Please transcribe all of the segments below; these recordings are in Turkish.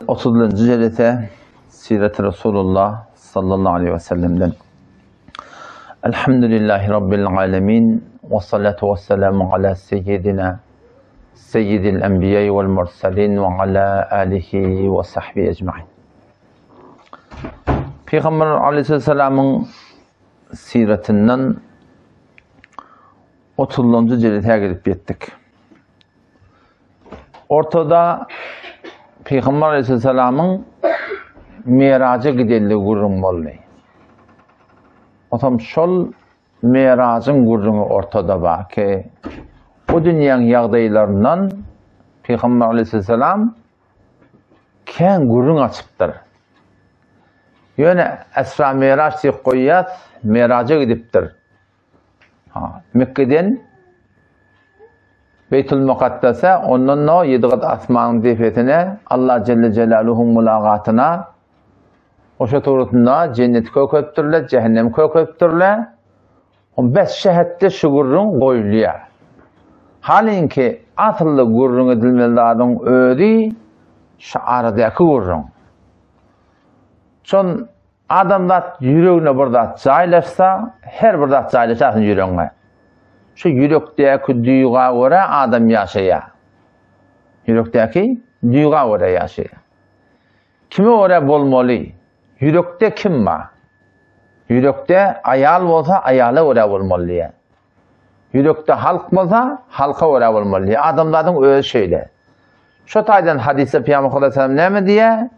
30. celete Siret-i Resulullah sallallahu aleyhi ve sellem'den. Elhamdülillahi Rabbil alemin ve salatu ve selamu ala seyyidina seyyidil enbiyayı vel mursalin ve ala alihi ve sahbihi ecmain. Peygamber aleyhisselamın siretinden 30. celeteye gelip yettik. Ortada Peygamber aleyhisselamın miraca gidelli gurrun bolly. Otam şol miracın gurrunu ortada ba ki o dünyanın yağdaylarından Peygamber aleyhisselam ken gurrun açıptır. Yöne Esra Miraç diye koyat miraca gidiptir. Ha, Mekke'den Beytul Mukaddese ondan no yedigat asmanın zifetine Allah Celle Celaluhu mulagatına oşa torutunda cennet kököptürle cehennem kököptürle on bes şehette şu gurrun goyluya halinki atıllı gurrun edilmeladın ödi şaaradaki gurrun. Son adamdat yüreğine burada caylaşsa her burada caylaşasın yüreğine. Şu yürekteki duyguya göre adam yaşaya. Yürekteki duyguya göre yaşaya. Kime göre bolmalı? Yürekte kim var? Yürekte ayal olsa ayala göre bolmalı. Yürekte halk olsa halka göre bolmalı. Adamların öyle şeyler. Şu taydan hadise Peygamber Aleyhisselam ne mi diye?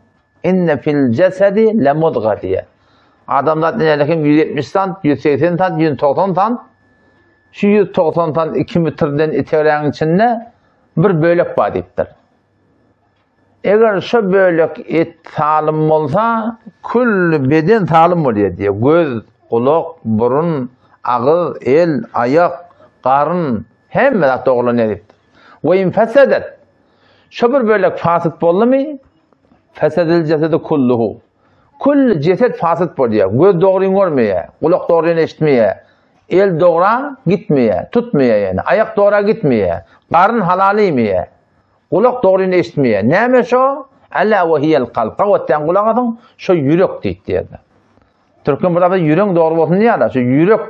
İnne fil cesedi lemudga diye. Adamlar ne 170 tant, 180 tant, 190 tant şu 190 tant 2 metreden iteğlerin içinde bir bölük var deyiptir. Eğer şu bölük et talim olsa kül beden talim diye. Göz, kulak, burun, ağız, el, ayak, karın hem de doğrulanıyor deyiptir. Ve in fesedet şu bir bölük fasit bollu mu? Fesedil cesedi kulluhu. Kull ceset fasit boluyor. Göz doğruyu görmüyor, kulak doğruyu eşitmiyor. El doğra gitmeye, tutmaya yani. Ayak doğra gitmeye. Karın halaliymiye. Kulak doğrunu eşitmeye. Neyme şu? Ela ve hiyel kalka ve ten kulağın şu yürek deyip diyordu. Türk'ün burada yürek doğru olsun diye da şu yürek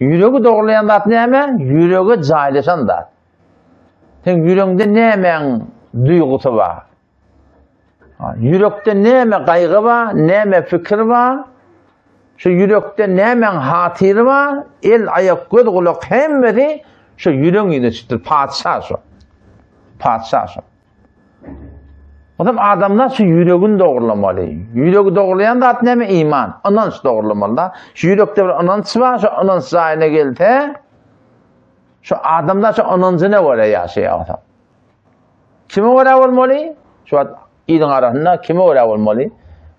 yüreği doğrulayan da neyme? Yüreği cahilesen da. Sen yüreğinde neymen duygusu var? Yürekte neyme kaygı var, neyme fikir var? şu yürekde nemen hatiri var, el ayak göz kulak hemmesi şu yüreğin içinde çıktı, padişah şu. Padişah şu. Adam adamlar şu yüreğini doğrulamalı. Yüreği doğrulayan da näme iman. Anans doğrulamalı. Şu yürekde bir anans var, şu anans zayine geldi. Şu adamlar şu anansına göre yaşıyor adam. Kime göre olmalı? Şu idin arasında kime göre olmalı?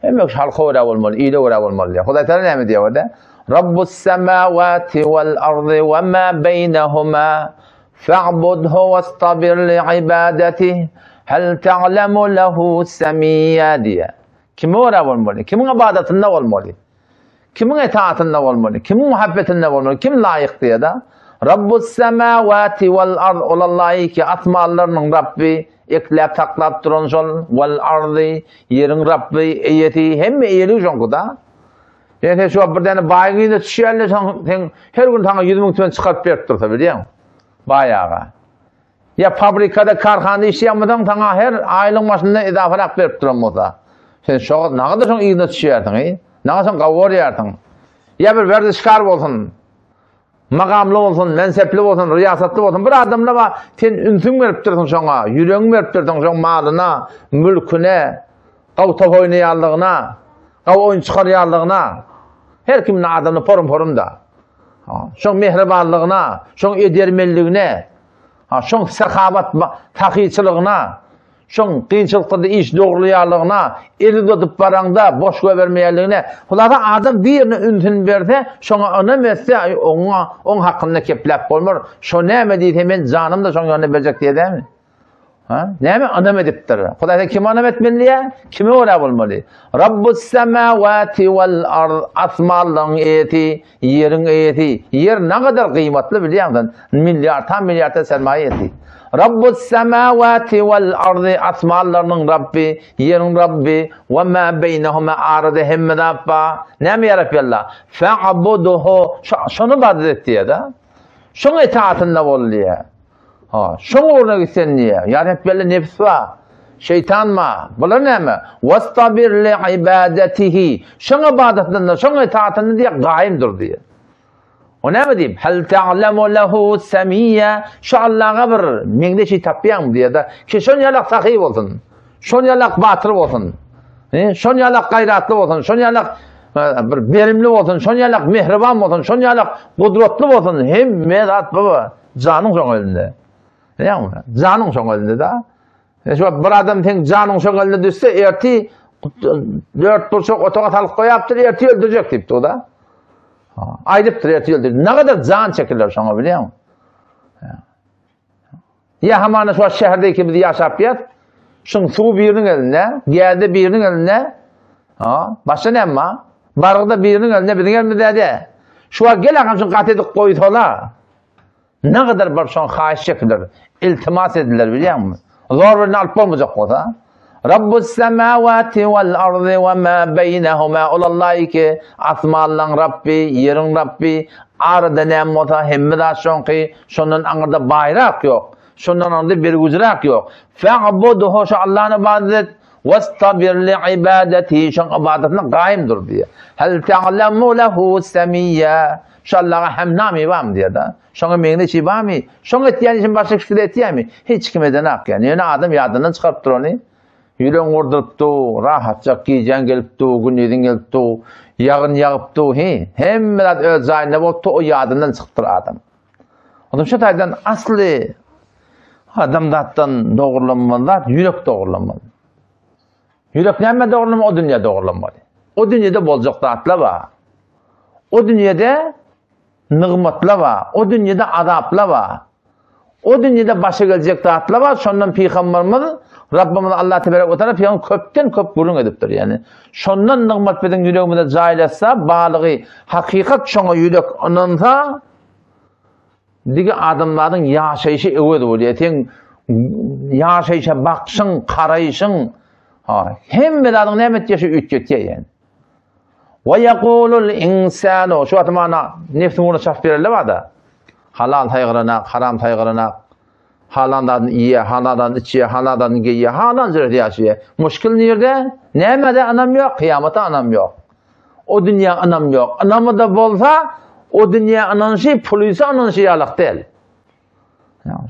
امش حال خود اول مال ایده و اول مال خدا تعالی نمی دیوده رب السماوات والأرض وما بينهما فاعبده واصطبر لعبادته. هل تعلم له سميا دي كم هو اول مال كم عبادت النوال مال كم اطاعت النوال مال كم محبة النوال مال كم لايق دي ده رب السماوات والأرض. الله يكي اطمع لرن ربي. eklap taklap duran şol wal ardi yerin rabbi eyeti hemme eyeli jonguda Yani şu bir tane baygı da tüşerle sen her gün sana 100 bin tön çıkarıp verip dursa biliyor Bayağı. Ya fabrikada karhanda işleyen sana her aylık başında idafelak berip duran olsa. Sen şu ne kadar son iyine tüşerdin. E? Ne kadar son kavur yerdin. Ya bir verdi çıkar olsun. magamlı olsun, mensepli olsun, riyasatlı olsun, bir adamla va sen ünsün berip dursun şoňa, ýüregiň berip dursun şoň malyna, mülküne, gaw top oýnaýanlygyna, gaw oýun çykarýanlygyna. Her kimin adamyny porum porum da. Şoň mehribanlygyna, şoň edermelligine, şoň sahabat taqiçiligine, şoň kynçylykda iş dogruýanlygyna, eli tutup baranda boş bermeýänligine, Hulara adam birini üntün berde, şoňa ona messe oňa oň hakynda keplep bolmar. Şo näme diýip hemen janym da şoň ýolyna berjek diýdämi? Ha? Näme adam edipdir? Hudaýda kim adam etmeli? Kime ora bolmaly? Rabbus semawati vel ard asmallaň eti, yerin eti. Yer ne kadar kıymetli bilýärsiň? Milyar, tam milyarda sermaye eti. رب السماوات والأرض أسمال لرنن ربي يرن ربي وما بينهما أعرض هم دابا نعم يا رب الله؟ فعبده. شنو بعد ذاتي هذا شنو إتاعتنا بولي شنو أورنا كسيني يا رب الله نفسا شيطان ما؟ بلا نعم واستبر لعبادته. شنو بعد ذاتنا شنو إتاعتنا دي قائم دردي O ne diyeyim? Hel te'lemu lehu semiyye. Şu Allah'a bir mengde şey tapıyam diye da. Ki şun yalak sahip olsun. Şun yalak batır olsun. E? Şun yalak gayratlı olsun. Şun yalak e, bir verimli olsun. Şun yalak mehriban olsun. Şun yalak kudretli olsun. Hem medat baba. Canın son elinde. Ne mi? Canın son elinde da. E şu bir adam ten canın son elinde düşse erti dört burçak otoga talık koyaptır erti öldürecek deyipti o da. Aydıp tıriyatı öldürdü. Ne kadar can çekirler şuna biliyor musun? Ya hamana şu şehirdeki bir yaşap yat. Şun su birinin eline, geldi birinin eline. Ha, başka ne ama? Barıda birinin eline birinin dedi. Şu an gel akşam katedik koydu ola. Ne kadar var şun haşşekler, iltimas ediler biliyor musun? Zor verin alıp olmayacak o da. Rabbus semavati vel ardı ve ma beynehuma olallahi ki asmallan Rabbi, yerin Rabbi, arada ne mota hemmi da şonki, şondan anırda bayrak yok. Şondan anırda bir gücrak yok. Fe'buduhu şu Allah'ın ibadet li ibadeti şon ibadetine kaimdir diye. Hel te'lemu lehu semiyye şu Allah'a hem nami var mı diye da. Şona meyne şey var mı? Şona ettiyen için başka kişi de ettiyen mi? Hiç kime de nak yani. Yani adam yadından çıkarttır onu. Giyeceksin gelip tu, günledin gelip tu, yağın yağıp tu, he. Hem biraz öz zayında bol tu, o yadından çıktır adam. Onun şu taydan aslı adamdan doğrulanmalılar, yürek doğrulanmalı. Yürek neyme doğrulanmalı, o dünya doğrulanmalı. O dünyada bolcak dağıtla var. O dünyada nığmatla var. O dünyada adapla var. O dünyada başa gelecek dağıtla var. Şondan peygamberimiz Rabbimiz Allah tebaraka ve teala piyan köpten köp burun edipdir. Yani şondan nigmat bilen yüreğimizde jaylasa, balığı hakikat şoňa yürek onansa dige adamlaryň ýaşaýyşy ewed bolýar. Teň ýaşaýşa bakşyň, garaýşyň ha hem belaň nämet ýaşy ütgetýär yani Wa yaqulul insanu şu atmana nefsi bunu şaf berle wada. Halal taýgyrana, haram taýgyrana, halandan iyi, haladan içiye, haladan giye, halan zırh yaşıyor. Muşkil nerede? Nemede anam yok, kıyamata anam yok. O dünya anam yok. Anamı da bolsa, o dünya anan şey, polisi anan şey alak değil.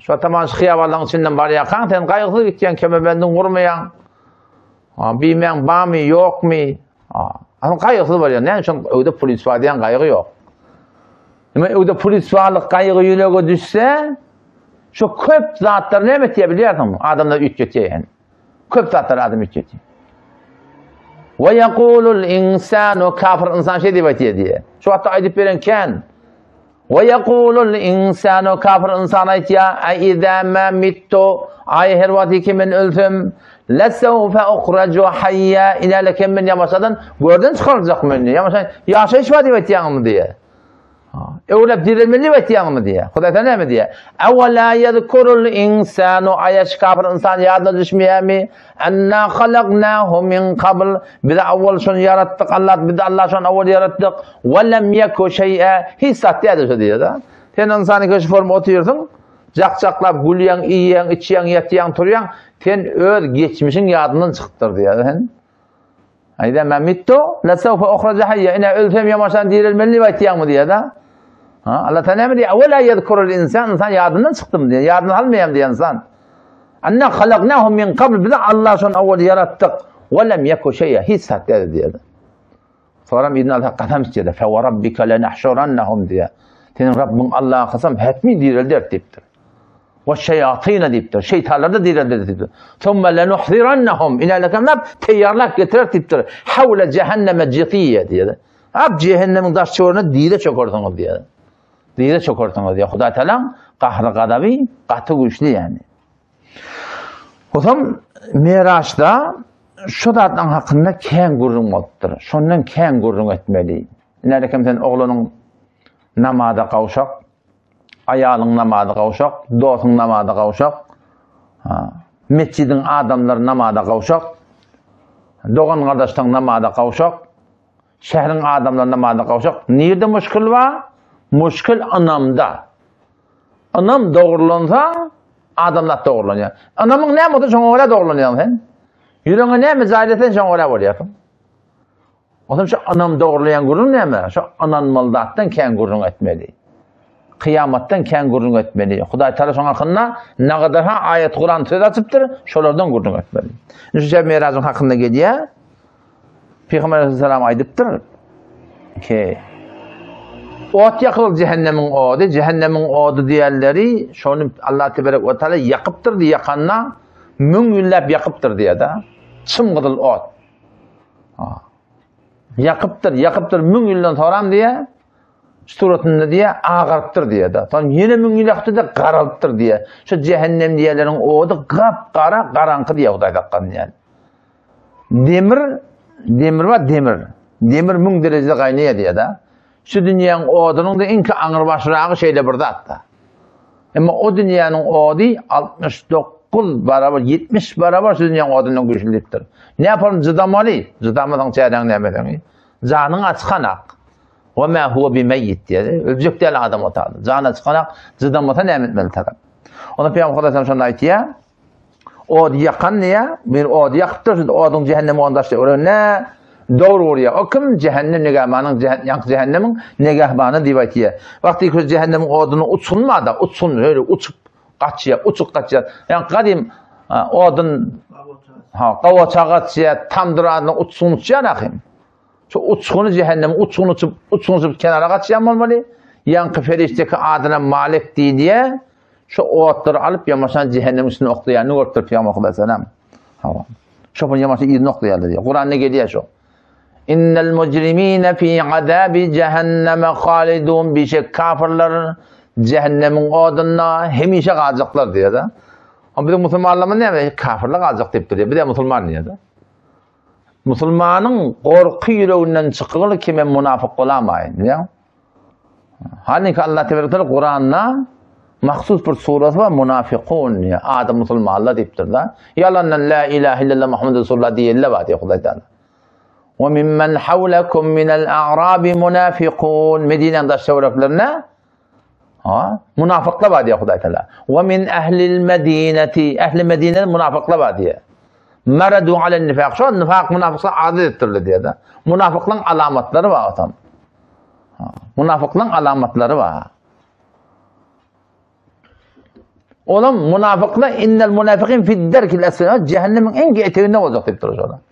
Şu tamam hıyavalların içinden bari yakan, sen kaygılı gideceksin, keme benden vurmayan. Bilmeyen var mı, yok mu? Ama kaygılı var ya, ne için öyle polis var diyen kaygı yok. Ama öyle polis varlık kaygı yüreğe düşse, şu köp zatlar ne mi diye biliyor musun? Adamlar geçiyor yani. Köp zatlar adam geçiyor. Ve yekulul insanu kafir insan şey diye diye. Şu hatta aydıp veren ken. Ve yekulul insanu kafir insan ayet ya. Ay izâ mâ mittu. Ay her vakti kimin öldüm. Lesevfe ukhracu hayya. İlerle kimin yamasadan. Gördün çıkaracak mı? Yamasadan. Yaşayış var diye diye. Öwrep e, dirilmeli we tiýanmy diýe. Huda täne mi diýe? Awala yadkurul insanu ayaş kafir insan ýadyna düşmeýärmi? Anna khalaqnahu min qabl. Biz awwal şonu yaratdyk, Allah biz Allah şonu awwal yaratdyk. Wa lam yaku şey'a Hissat diýdi şu diýe da. Sen insany köş forma otuýursun. Jakjaklap gulýan, iýýän, içýän, ýatýan, turýan, sen öz geçmişiň ýadyndan çykdyr diýe. Hen. Aýda mamittu la sawfa ukhraja hayya. Ina ölsem ýamaşan dirilmeli we tiýanmy diýe da. Ha, Allah Teala diyor? Evvela yedkurul insan. İnsan yadından çıktım diyor. Yadını almayayım diyor insan. Anne halaknahum min kabl. Bize Allah son evvel yarattık. Ve lem yeku şeyye. Hiç sat dedi diyor. Sonra İbn Allah kasam istedi. Fe ve rabbike lenahşurannahum diyor. Senin Rabbin Allah'a kasam hetmi dirildir deyiptir. Ve şeyatine deyiptir. Şeytanlar da dirildir deyiptir. Thumme lenuhzirannahum. İlerlekem ne yap? Teyyarlak getirir deyiptir. Havle cehenneme citiyye diyor. Ab cehennemin daş çuvarına dide çökertiniz diyor. Diýe çökertmeňiz. Ýa Huda Teala gahry gadaby, gaty güýçli ýani. Hozam Merajda şu datdan hakynda käň gurrun bolupdyr. Şondan käň gurrun etmeli. Närekemden oglanyň namada gawşak, ayalyň namada gawşak, dostuň namada gawşak, meçidiň adamlary namada gawşak, dogan gardaşlaryň namada gawşak, şähriň adamlary namada gawşak. Nirde müşkil bar? Müşkül anamda. Anam doğrulansa adamlar doğrulanıyor. Anamın ne mutlu şoň öyle doğrulanıyor sen. Yüreğine ne mi zayleten şoň öyle bolýar. Otam şu anam doğrulayan gurun näme? Şu anan maldattan kän gurun etmeli. Kıyamattan kän gurun etmeli. Hudaý Taala şoň hakynda ne kadar ha ayet Kur'an söz açıpdyr, şolardan gurun etmeli. Şu Mirazın hakynda gelýär. Peygamber Aleyhisselam aýdypdyr ki Ot yakıl cehennemin odu, cehennemin odu diyenleri şonu Allah Tebarek ve Teala yakıptır diye yakanna mün yüllep yakıptır diye da çım gıdıl ot. Yakıptır, yakıptır mün yıldan soram diye suratında diye ağarıptır diye da. Tam yine mün yılaktı da qaralıptır diye. Şu cehennem diyelerin odu qap qara qarankı diye Huday takkan yani. Demir, demir var demir. Demir mün derecede kaynaya diye. şu dünýäniň odunyň da inki aňyrbaşragy şeýle bir zatda. Emma o dünýäniň ody 69 barabar 70 barabar şu dünýäniň odunyň güýçlidir. Näpem zydamaly, zydamalyň çäreň nämeleri? Zanyň açkanak. Wa ma huwa bimayyit diýdi. Öljek diýen adam otaly. Zanyň açkanak zydamata nämetmeli tarap. Ona peýgamber Hudaýa şonda aýtýar. Odi yakan niye? Bir odi yakıptır. Odun cehennem ondaştı. Öyle ne? Doğru oraya. O kim cehennem negahmanın yank cehennemin negahmanı divatiye. Vakti ki cehennemin odunu uçsunma da uçsun öyle uçup kaçıyor, uçup kaçıyor. Yani kadim odun ha qavaça kaçıyor, tam duranı uçsun nakim. Şu uçkunu cehennem uçkunu uçup uçkunu uçup kenara kaçıyor olmalı. Yankı ferişteki adına malik diye şu otları alıp yamaşan cehennem üstüne ne ortır peygamber sallallahu aleyhi Şu bunu yamaşan iyi noktaya diyor. Kur'an ne geliyor şu? إن المجرمين في عذاب جهنم خالدون بشك كافرلر. جهنم قادنا هميشة قاذقلر ديا ده أم بده مسلمان الله من يعني كافر لقى قاذق تبت ديا بده مسلمان ديا ده مسلمان قرقيل ونن شقل كم منافق ولا ما يعني ديا هني كالله تبارك وتعالى القرآن نا مخصوص بر سورة ما منافقون يا آدم مسلمان الله تبت ديا يلا نن لا إله إلا الله محمد رسول الله ديا إلا بعد يا خدای تعالى وممن حولكم من الأعراب منافقون. مدينة دا شورك لنا آه، منافق لبعد يا الله ومن أهل المدينة أهل المدينة منافق لبعد يا. على النفاق. شو النفاق منافق عادة الذي هذا. منافق لن علامات لربا أتم آه، منافق لن علامات لربا olam منافقنا إن المنافقين في الدرك الأسفل. جهنم إن جئت olacak deyip duracaklar.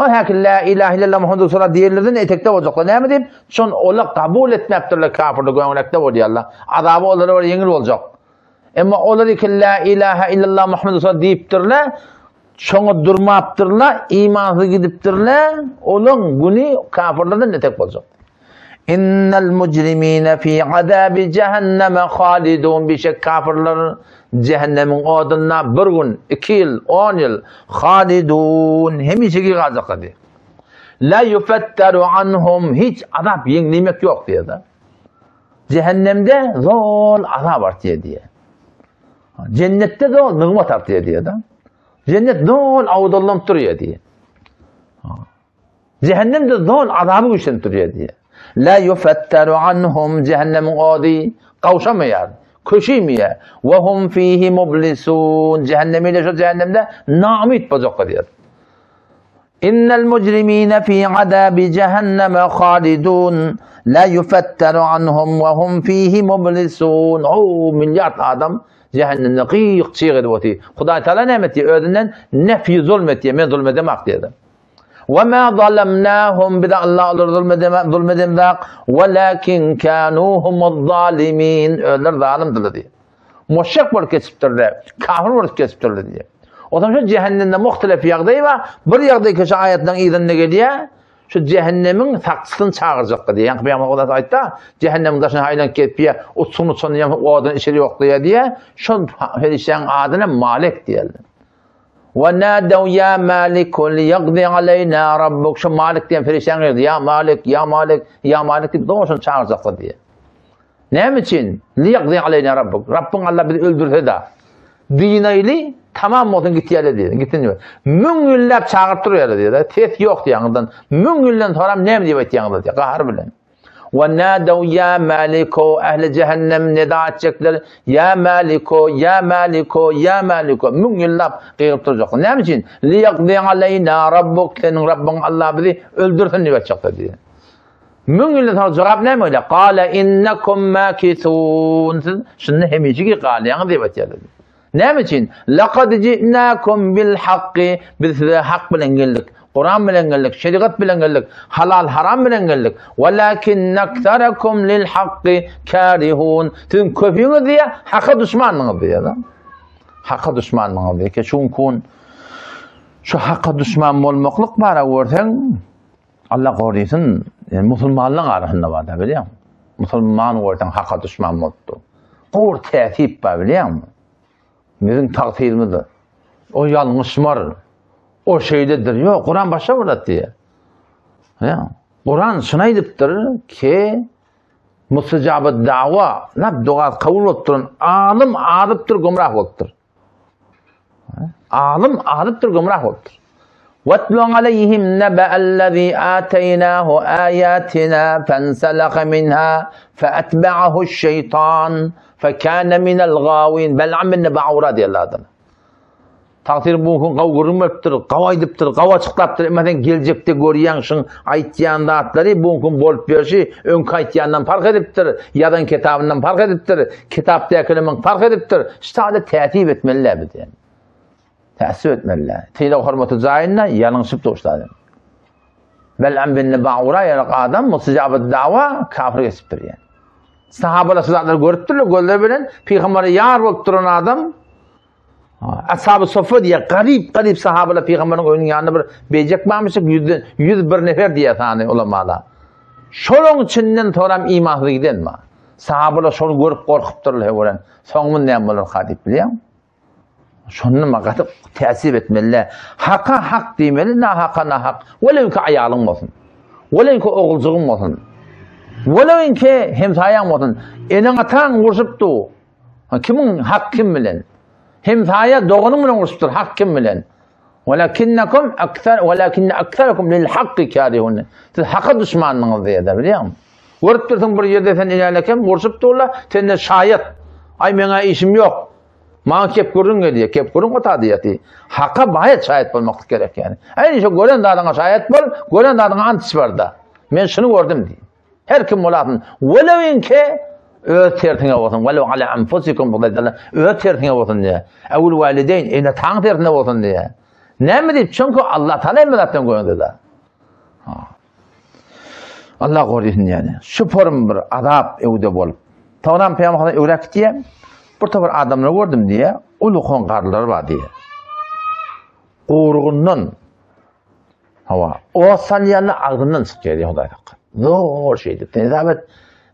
O hakin la ilahe illallah Muhammed Resulullah diğerlerden etekte olacaklar. Ne mi deyip? Şun ola kabul etmektirler kafirlik gönlekte oluyorlar. Azabı onlara var yengil olacak. Ama olar ki la ilahe illallah Muhammed Resulullah deyiptirler. Şonu durmaptırlar. imansız gidiptirler. Olun bunu kafirlerden etek olacak. إن المجرمين في عذاب جهنم خالدون. بشك كافرلر جهنم قادلنا برغن إكيل أونيل خالدون. همي شكي غازق دي لا يفتر عنهم. هيج عذاب ينغنمك يوك دي جهنم ده ظول عذاب ارتيا دي جنة ده زول نغمت ارتيا دي جنة زول عوض الله مطريا دي جهنم ده ظول عذاب وشن تريا دي لا يفتر عنهم جهنم قاضي قوشا میاد کشی میه و هم فیه مبلسون جهنمی لشد جهنم ده نامید بزرگ قدید إن المجرمين في عذاب جهنم خالدون. لا يفتر عنهم وهم فيه مبلسون. أو مليار آدم. جهنم دقيق شيء غير وتي خدا على نعمتي أردن نفي ظلمتي. من ظلمتي ما أقتدر Ve ma zalemnahum bir de Allah zulmedimdik. Velakin kanuhumuz zalimin. Öller zalimdir diye. Muşrik bol kesiptirdi. Kafir bol kesiptirdi diye. O zaman şu cehennemde muhtelif yağdayı var. Bir yağdayı köşe ayetten iyiden ne geliyor? şu cehennemin saksısını çağıracak diye. Yani Peygamber o da ayette cehennemin taşına haylan kepiye o sunu sonu o adını içeri yok diye diye şu her işlerin adına malik diyelim. ونادوا يا مالك ليقضي علينا ربك شو مالك ديم فريشان يا مالك يا مالك يا مالك دوشن شعر زقطية نعم için ليقضي علينا ربك ربنا الله bizi öldür heda dinayli tamam olsun gitti yerle dedi. Gittin diyor. Müngüllep çağırtırıyor dedi. Tet yok diye yanından. Müngüllen soram ne mi diye yanında diye. Kahar bilen. ونادوا يا مالكو أهل جهنم نداع تشكلر يا مالكو يا مالكو يا مالكو. من يلاب قير ترجوك نامشين ليقضي علينا ربك. لن ربك الله بذي أولدرتن نبات شكتر من يلاب ترجوك رب قال إنكم ماكثون. شنه هميشي كي قال يعني ذي بات يالد نامشين لقد جئناكم بالحق. بالحق حق بالإنجلك قرآن بلنگلدك شرقت بلنگلدك حلال حرام بلنگلدك ولكن نكتركم للحق كارهون. تن كفيون ديا حقا دشمان نغب ديا حقا دشمان نغب ديا كشون كون؟ شو حقا دشمان مول مخلق بارا ورثن؟ الله قريثن يعني مسلمان لغا رحن نبادا بليام. مسلمان ورثن حقا دشمان مولدو قور تأثيب با بليام نذن تغثير مدر أو يالنشمر O şeydedir. Yok Kur'an başa bıraktı ya. ya. Kur'an şunaydıptır ki musicabı dava lab dua kabul ettirin. Alim adıptır gümrah vaktır. Alim adıptır gümrah vaktır. واتلو عليهم نبأ الذي آتيناه آياتنا فانسلخ منها فأتبعه الشيطان فكان من الغاوين بل عم النبع رضي الله عنه Takdir mümkün gaw görünmekdir, gawaydypdyr, gaw açyklapdyr. Emeden geljekde görýän şyň aýtýan datary mümkün bolup berşi ön kaýtýandan fark edipdir, ýadan kitabından fark edipdir, kitapdaky näme fark edipdir. Ştada täsir etmeliler bilen. Täsir etmeliler. Tila hormaty jaýyna ýalňyşyp doşlady. Bel am bin ba'ura ýa adam mustajabat da'wa kafir geçipdir. Yani. Sahabalar sizler görüpdirler, gözler bilen peýgamberi ýar bolup duran adam Ashab-ı Soffa diye garip garip sahabeler peygamberin önünün yanına bir becek varmışık yüz, yüz bir nefer diye tane ulamalar. Şolun içinden toram imanlı giden mi? Sahabeler şonu görüp korkup dururlar ören. Sonumun ne olur hadip biliyor musun? Şonun makatıp tesir etmeliler. Haka hak demeli, na haka na hak. Velev ki ayalın olsun. Velev ki oğulcuğun olsun. Velev ki hemsayan olsun. Enin atan vursuptu. Kimin hak kim bilen? Hemsaya doğunun bilen vursuptur. Hak kim bilen? Walakinnakum akthar walakin aktharakum lil haqqi karihun. Siz hakka düşmanlığınız diye de biliyor musun? Görüp bir yerde sen ilerlekem vurup durla sende şayet. Ay mena işim yok. Mağa kep görün diye kep görün o tadiyeti. Hakka bayat şayet olmak gerek yani. Aynı şey gören dadına şayet bol, gören dadına antis var da. Men şunu gördüm diye. Her kim olasın. Velevin ki öz tertine olsun velu ala enfusikum öz tertine olsun diye. Evul valideyn ene tan tertine olsun diye. Ne mi deyip çünkü Allah Teala emretten koyundu da Allah korusun yani. Şu form bir adab evde bolup tavran peygamberden öğrek diye bir tavır adamları gördüm diye uluqon qarlar var diye qoruğundan hava o salyanı ağzından çıkıyor diye Hudaýa. Zor şeydir. Tezabet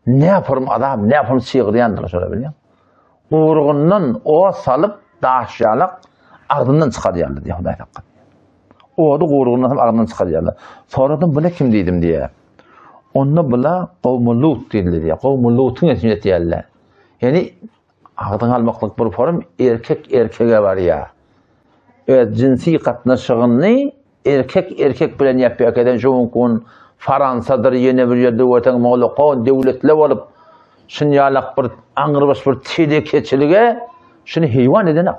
ne yaparım adam, ne yaparım sığırıyandır şöyle biliyor Uğruğundan o salıp daşyalık ağzından çıkarıyorlar diye Huday Hakkı. O da uğruğundan ağzından çıkarıyorlar. Sonradan buna kim dedim diye. Onu bula kavmu Lut dildi diye. Kavmu Lut'un esmiyet diyorlar. Yani ağdan almaklık bir form erkek erkeğe var ya. Evet cinsi katnaşığını erkek erkek bilen yapıyor. Eden şu mümkün Fransadır, yeni bir yerde öten moğlaqon devletler bolup şunyalyk bir aňyrbaş bir çede keçilige şunu heywan edene.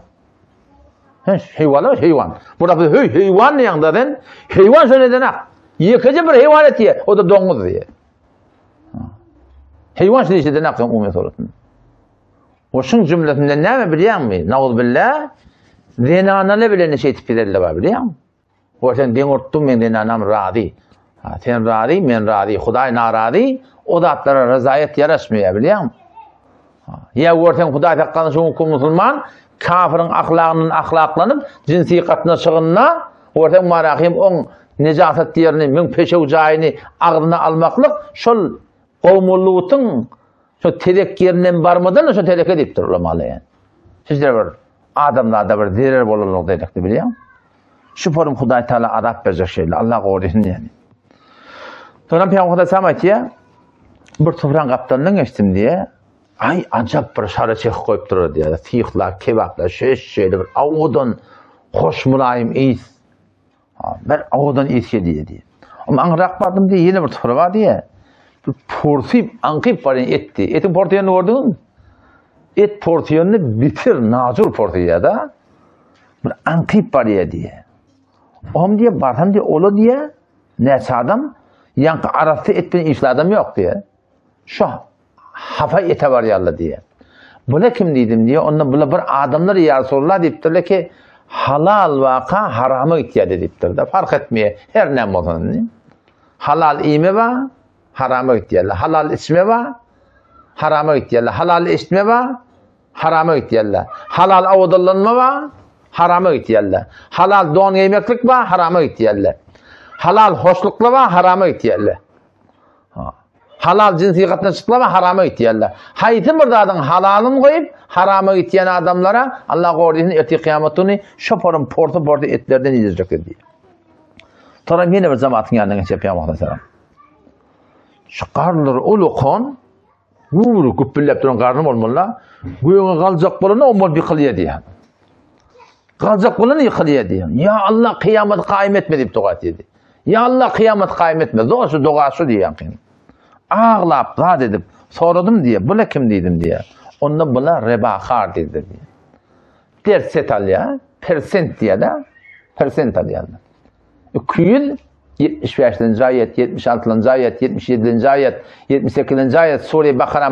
Heç heywan, heywan. Burada hey heywan ýagdadan heywan şonu edene. Ýekeje bir heywan etdi, o da doňuz diýe. Heywan şonu edene akam ummy soratyn. O şun jümlesinde näme bilýärmi? Nawuz billah. Zenanale bilen şeýtip giderler bar bilýärmi? Oşan deň ortdum men zenanam razy. Sen radi, men radi, Huday naradi, o zatlara razayet yaraşmaya biliyam. Ya görsen Huday takkanı şu hukum musulman, kafirin ahlakının ahlaklanıp, cinsi katına çığınına, görsen marahim on necaset yerini, min peşev cayini ağzına almaklık, şol qovmullutun, şu terek yerinden barmadan, şu terek edip durulamalı yani. Sizler var, adamlarda bir derer bolalıq biliyor musun? Şu forum Huday Teala adab bezir şeyle, Allah qorusun yani. Sonra Peygamber Huday Sam aytiye bir tufran kaptandan geçtim diye Ay acap bir şara çek koyup durur diye. Tiyiklar, kebaplar, şeş şeyler, avudan hoş mulayim iyiz. Ben avudan iyiz diye diye. Ama anrak bardım diye yine bir tıfırı var diye. Bir portiyip, ankip var etti. Etin portiyonu gördün? Et portiyonunu bitir, nazur portiya da. Bir ankip var diye. Om diye barham diye olu diye neyse adam yankı arası etmeyen işli adam yok diye. Şu hafa ete var yalla diye. Bula kim dedim diye. Onda bula bir adamlar ya Resulullah deyiptirler ki halal vaka haramı ihtiyacı deyiptirler. Fark etmeye her ne olsun. Halal ime var, haramı ihtiyacı. Halal isme var, haramı ihtiyacı. Halal isme var, haramı ihtiyacı. Halal avudallanma var, haramı ihtiyacı. Halal don yemeklik var, haramı ihtiyacı. halal hoşlukla ve harama gitiyelle. Halal cinsi gatnaşlıkla ve harama gitiyelle. Hayti mırdadan halalın koyup harama gitiyen adamlara Allah gordisin erti kıyametini şoporun porta porta etlerden yedirecek dedi. Sonra yine bir zamanın yanına geçip yamakta selam. ulu ulukon Gumru güppüllep duran garnım olmalla. Güýüňe galjak bolany omal bir kylýa diýen. Galjak bolany ýykylyýa diýen. Ya Allah kıyamet kaim etme diýip duga. Ya Allah kıyamet kaim etme. Doğası diye yankın. ağlap zat edip soradım diye bula kim dedim diye. Onda bula rebahar dedi diye. Derset al ya. Persent diye de. Persent al yani. 200 75. ayet, 76. ayet, 77. ayet, 78. ayet Sure Bakara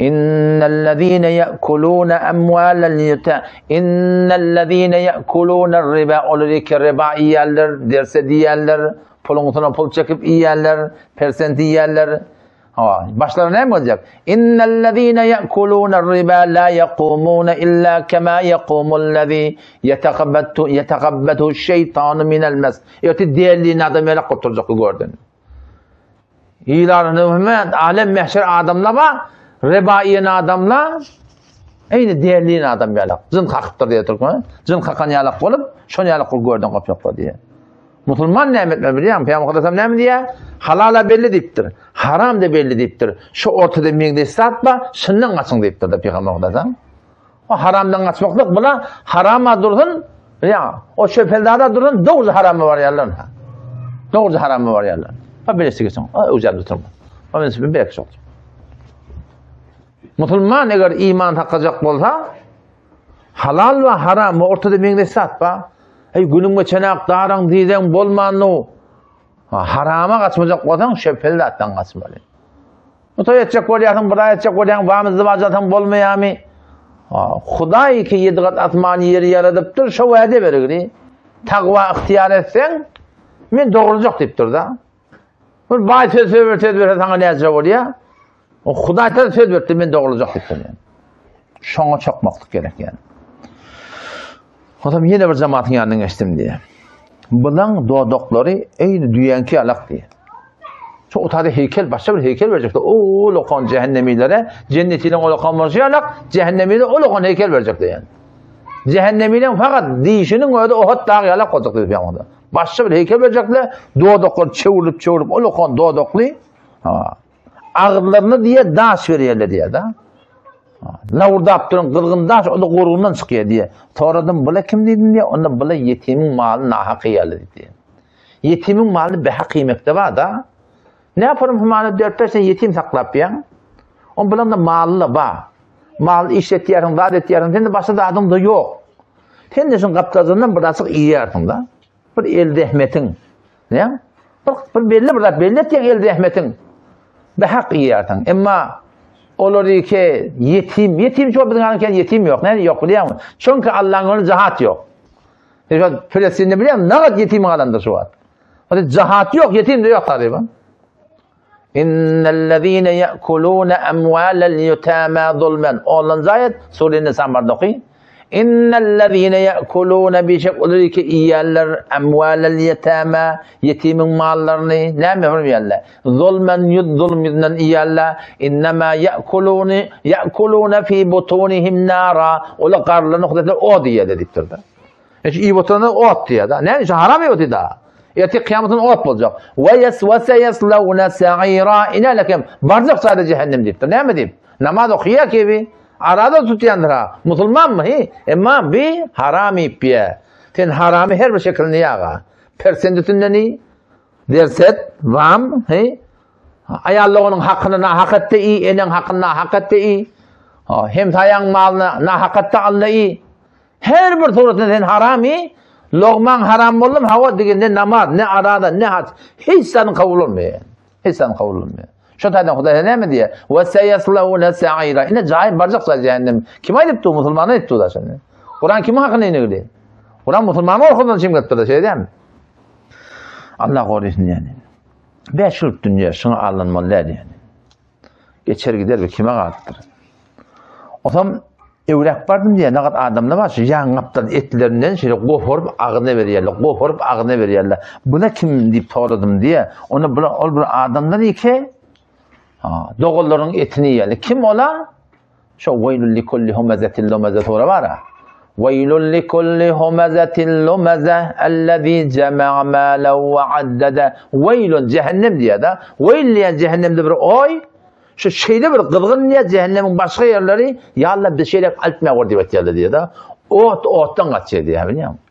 إن الذين يأكلون أموال اليتامى إن الذين يأكلون الربا أولئك الربا yiyenler, derse diyenler, pulun pul çekip yiyenler, persenti yiyenler, Ha, başlarına ne mi olacak? İnnellezîne ye'kulûne ribâ lâ yekûmûne illâ kemâ yekûmullezî yetekabbetuhu şeytanu minel mes. Öte diğerliğin adam öyle kurtulacak gördün. İlanını hemen alem mehşer adamla var. Riba yiyen adamla aynı değerliğin adam yalak. Zın kakıptır diye Türkmen. Zın kakan yalak olup şonu yalak kul gördün kapı diye. Musulman ne mi biliyor musun? Peygamber Aleyhisselam ne mi diye? Halala belli deyiptir. Haram da belli deyiptir. Şu ortada mengde satma, şundan kaçın deyiptir de Peygamber Aleyhisselam. O haramdan kaçmaklık buna harama dursun, ya o şöpeldara durun, doğru haramı var yerlerin. Doğru haramı var yerlerin. Ha birisi geçsin, o üzerinde durma. Benim için bir ekşi oldu. Musulman eger iman takacak bolsa halal ve haram ortada meňleşsat ba. Hey günüm geçenak daran diýden bolmany. Harama gaçmajak bolsaň şepelde atdan gaçmaly. Mutoy etjek bolýaň, bura etjek bolýaň, wamyzy bajatam bolmaýamy. Hudaý ki ýedgat atmany ýeri yaradypdyr, şo wäde berigini. Taqwa ihtiýar etseň, men dogrulajak diýipdir da. Bir baýt söz söz söz söz söz söz O Huday da söz verdi, men doğrucak deyiptir yani. Şona çakmaklık gerek yani. Adam yine bir cemaatin yanına geçtim diye. Bundan doğdukları eyni düyenki alak diye. Çok tadı heykel, başka bir heykel verecekti. O lokan cehennemilere, cennetiyle o lokan varışı alak, cehennemiyle o lokan heykel verecekti yani. Cehennemiyle fakat dişinin öyle o hat dağı alak olacak dedi bir Başka bir heykel verecekler, doğdukları çevirip çevirip o lokan doğdukları, ağırlarını diye daş veriyorlar diye da. lavurdap durun kılgın daş o da koruğundan çıkıyor diye. Sonradan bula kim dedim diye onda bula yetimin malı nahakı yerli diye. Yetimin malı behak yemekte var da. Ne yaparım hümanı dört beş yetim saklap ya. On bulan da malı da var. Mal işlet yarın, vaat et yarın. Sen de başka da adım da yok. Sen de şun kaptazından burası iyi yarın da. Bir el rehmetin. Ne? Bir, bir belli bir belli et el rehmetin. به حق یارتن اما اولوری که یتیم یتیم چه بدن گان که یتیم یک نه یا کلی همون چون که الله گون جهات یک یه شد فلسطین نمیلیم نه یتیم گان دست وات ولی جهات یک یتیم دیو تقریبا إن الذين يأكلون أموال اليتامى ظلما. أولا زايد سورة النساء مردقين إن الذين يأكلون بشكلك إيالر أموال اليتامى يتيم مالرني لا مهرم يالا ظلما يظلم يذنن إيالا إنما يأكلون يأكلون في بطونهم نارا. ولقار لنقطة أودية دي تردا إيش إي بطون أوتية دا نعم إيش حرام يوتي دا يأتي قيامة أوت بلجا ويس وسيسلون سعيرا. إنا لكم برزق صار جهنم دي نعم دي نماذج خيا كيفي Arada tutuyandır ha. Musulman mı? Hi? Ama bir harami biye. Sen harami her bir şekilde yaga. Persendütünden iyi. Derset, vam, hi? Ayallığının hakkını na hak etti iyi, enin hakkını na hak etti iyi. Ha, Hem sayan malını na hak etti Allah iyi. Her bir suretinde sen harami, lokman haram oldum, hava diginde namaz, ne arada, ne hac. Hiç senin kabul olmuyor. Hiç senin kabul olmuyor. Şu taydan Huda ne mi diye? Ve seyaslavune sa'ira. Yine cahil barcaksa cehennem. Kim ayıptı o Müslümanı etti o da şimdi. Kur'an kimin hakkını inirdi? Kur'an Müslümanı okudan kim getirdi şey değil mi? Allah korusun yani. Beş yıl dünya şuna alınmalılar yani. Geçer gider ve kime kalktır. O zaman evrak vardım diye ne kadar adamlar var şu yan kaptan etlerinden şöyle kopurup ağına veriyorlar. Kopurup ağına veriyorlar. Buna kim deyip toradım diye. Ona buna, ol bir adamlar iki o'g'illaring etini yeyadi kim olar o'sha vaylullikulli humazatin lumaza to'g'ri mana ويل لكل همزة لمزة الذي جمع مالا وعدده ويل جهنم diye de ويل diye cehennemde bir oy şu şeyde bir qızğın niye cehennemin başka yerleri ya Allah bir şeyler altına var diye diye diye de ot ottan kaçıyor diye biliyor musun?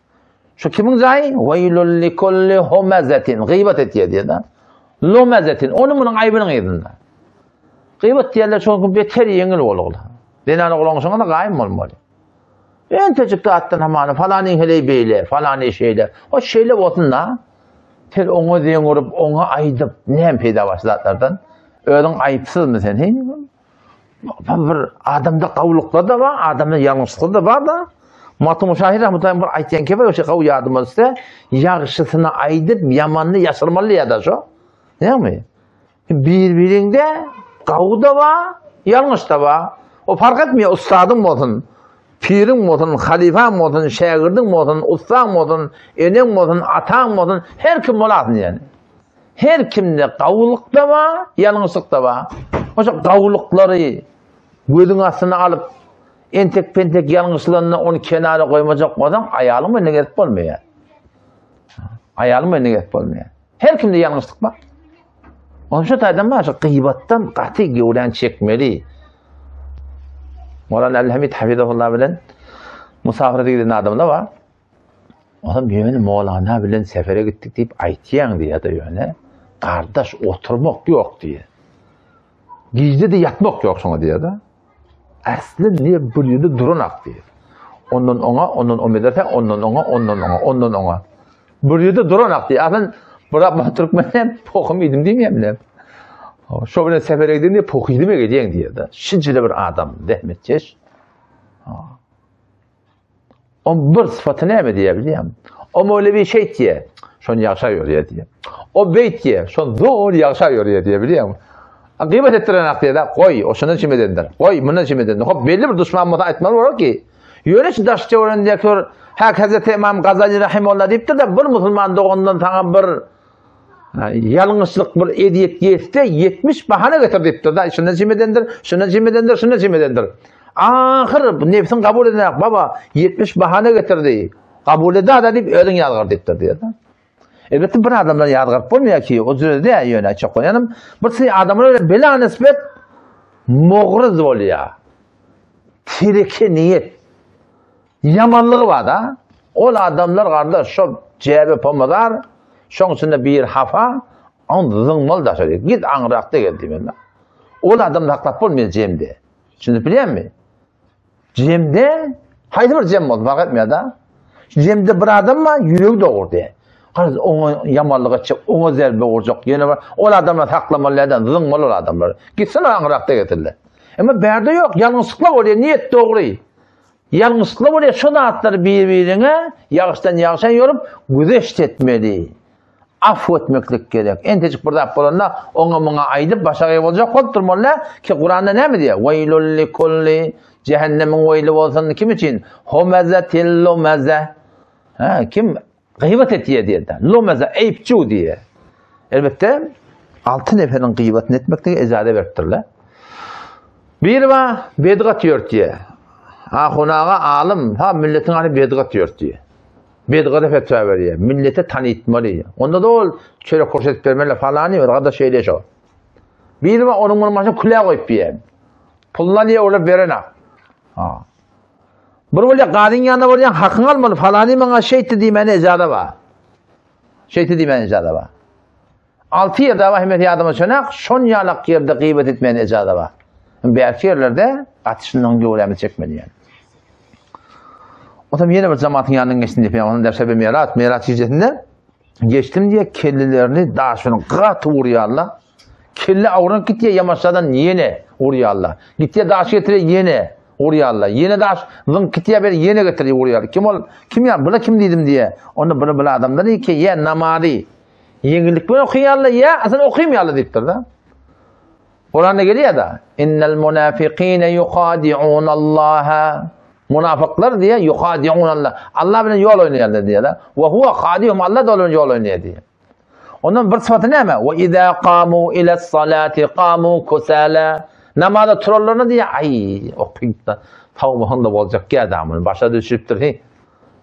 Şu kimin zayi? ويل لكل همزة gıybet et diye diye de lumezetin onun bunun ayıbının yedinden. Gıybet diyorlar çünkü beter yengil olur. Denan oğlan sonra da gayim olmalı. En tecikte attın hamanı falan hele beyle falan şeyler. O şeyler olsun da. Tel onu diyen vurup ona aydıp ne hem peyda başlatlardan. Öğren ayıpsız mı sen? Hey? Bir adamda kavuluklar da var, adamda yanlışlıklar da var da. Matı Muşahir Rahmetullahi bir aytyan kefe o şey kavu yardım etse, yağışısını aydıp yamanını yaşırmalı ya da şu. Değil mi? Birbirinde kavu da var, yanlış da var. O fark etmiyor ustadın mı olsun, pirin mi olsun, halifen mi olsun, şagirdin mi olsun, ustan mı olsun, enen mi olsun, atan mı olsun, her kim olasın yani. Her kimde kavuluk da var, yanlışlık da var. Oşa kavulukları gözün aslına alıp entek pentek yanlışlarını onu kenara koymayacak adam ayalım önüne gelip olmuyor. Ayalım önüne gelip olmuyor. Her kimde yanlışlık var. Onun var, şu gıybattan kati gevren çekmeli. Moran El-Hamid Hafizahullah bilen musafirete giden adamda var. Adam yöne Mevlana bilen sefere gittik deyip aytiyan diye de yöne. Kardeş oturmak yok diye. Gizli de yatmak yok sonra diye de. Aslı niye bir yerde durunak diye. Ondan ona, ondan o medrese, ondan ona, ondan ona, ondan ona. Bir yerde durunak diye. Aslında bırakma Türkmen'e pokum yedim değil mi emine? Şu bilen sefere gidin diye poku yedim gideyim diye de. Şincili bir adam Dehmetçeş. O bir sıfatı ne mi diye biliyor musun? O Mevlevi şey diye, şunu yaşıyor ya diye. O beyt diye, şunu doğru yaşıyor ya diye biliyor musun? Gıybet ettiren akdiye de koy, o şunu çim edendir. Koy, bunu çim edendir. Hop belli bir düşman mı da etmeli var ki. Yöne şu daşça öğren diye kör, her Hazreti İmam Gazali Rahimullah deyip de bir Müslüman doğundan sana bir yanlışlık bir ediyet yetse 70 bahane getir deyip de da şunu çim edendir, şunu çim edendir, şunu çim edendir. Ahir nefsin kabul edene baba 70 bahane getirdi. Kabul eder da deyip ödün yalgar deyip diye. Elbette bir adamlar yalgar olmuyor ki o zürde de yöne çok koyanım. Bir şey adamlar öyle bela nispet muğriz oluyor. Tirike niyet. Yamanlığı var da. O adamlar kardeş şu cebe pomadar içinde bir zıngmal da söylüyor. Git anrakta geldi ben. O adamlar haklap olmuyor cemde. Şimdi biliyor musun? Cemde haydi bir cem oldu fark etmiyor da. Cemde bir adam var yürek doğurdu. Qarız ona yamanlığa çık, ona zerbe vuracak. Yine var. O adamlar saklamalardan zıngmalı adamlar. Gitsin anrakta getirdiler. Ama berde yok. Yanlışlıkla oluyor. Niyet doğru. Yanlışlıkla oluyor. Şu atları birbirine yağıştan yağışan yorum güzeşt etmeli. Affetmeklik gerek. En tecik burada bolanda ona muna aydıp başa olacak kontroller ki Kur'an'da ne mi diyor? Veylul li kulli cehennemin veyli olsun kim için? Humezetil lumeze. Ha, kim gıybet etiye diye de. Lumeze eypçu diye. Elbette altı neferin gıybetini etmekte ezade vertirler. Bir var bedgat yörtüye. Ha hunaga alim ha milletin ali bedgat yörtüye. Bedgada fetva veriyor. Millete tanıtmalı. Onda da ol şöyle korset vermeli falan yok. Orada şeyle şu. Bir var onun bunu başına kulağa koyup bir Puluna niye olup verene? Ha. Bir böyle kadın yanına varyan hakkın almalı. Falani bana şeyti diymeni ecada var. Şeyti diymeni ecada var. Altı yerde var himmet yardıma sönek, son yalak yerde gıybet etmeyen ecada var. Belki yerlerde atışından göğlemi çekmeli yani. O da yine bir cemaatin yanından geçtim diye onun derse mirat, mirat hicretinde geçtim diye kellilerini daha sonra kat uğrayarlar. Kelle avran git diye yamaçlardan yine uğrayarlar. Git diye daş getire yine uğrayarlar. Yine daş zın git diye bir yine getire uğrayarlar. Kim ol? Kim ya? Bula kim dedim diye. Onu bunu bula adamlar iyi ki ya namadi. Yengillik bunu okuyarlar ya aslında okuyamayarlar deyiptir da. Kur'an'da geliyor da innel munafikine yukadi'un Allah'a Münafıklar diye yukadi'un Allah. Allah bilen yol oynayanlar diye da. Ve huve kadihum Allah da yol oynuyor diye. Ondan bir sıfatı ne mi? Ve izâ kâmû ile salati kâmû kusâlâ. Namazda turarlarına diye ay okuyup da tavbahında olacak ki adamın başa düşüptür. Hi.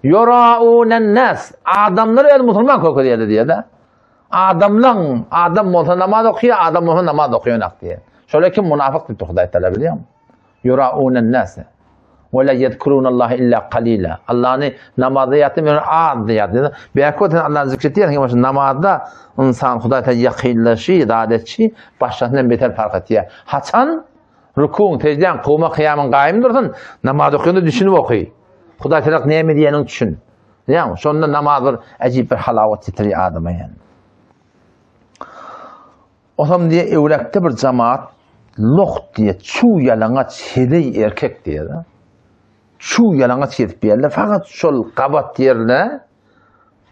Yora'ûnen nas. Adamlar el musulman kokuyor diye de. Adamlan, adam olsa namaz okuyor, adam olsa namaz okuyor diye. Şöyle ki münafık bir Huday Teala biliyor musun? Yora'ûnen nas. Ve la yezkurûnallâhe illâ kalîlâ. Allah'ını namazda yatmıyor, ağır yatmıyor. Belki Allah'ın zikretiyor ki namazda insan Huday Teala yakınlaşı, idadetçi, başlasından beter fark ediyor. Haçan, rükûn, tecden, kuvma, kıyamın kaim dursun, namaz okuyunca düşünüp okuyor. Huday Teala ne mi diyenin düşün. Yani sonunda namazdır, acip bir halavet titri adama yani. O zaman diye evlekte bir cemaat loh diye çuğ yalana çeley erkek diye de. şu yalaňaç ýetip berdi. Fakat şol gabat ýerine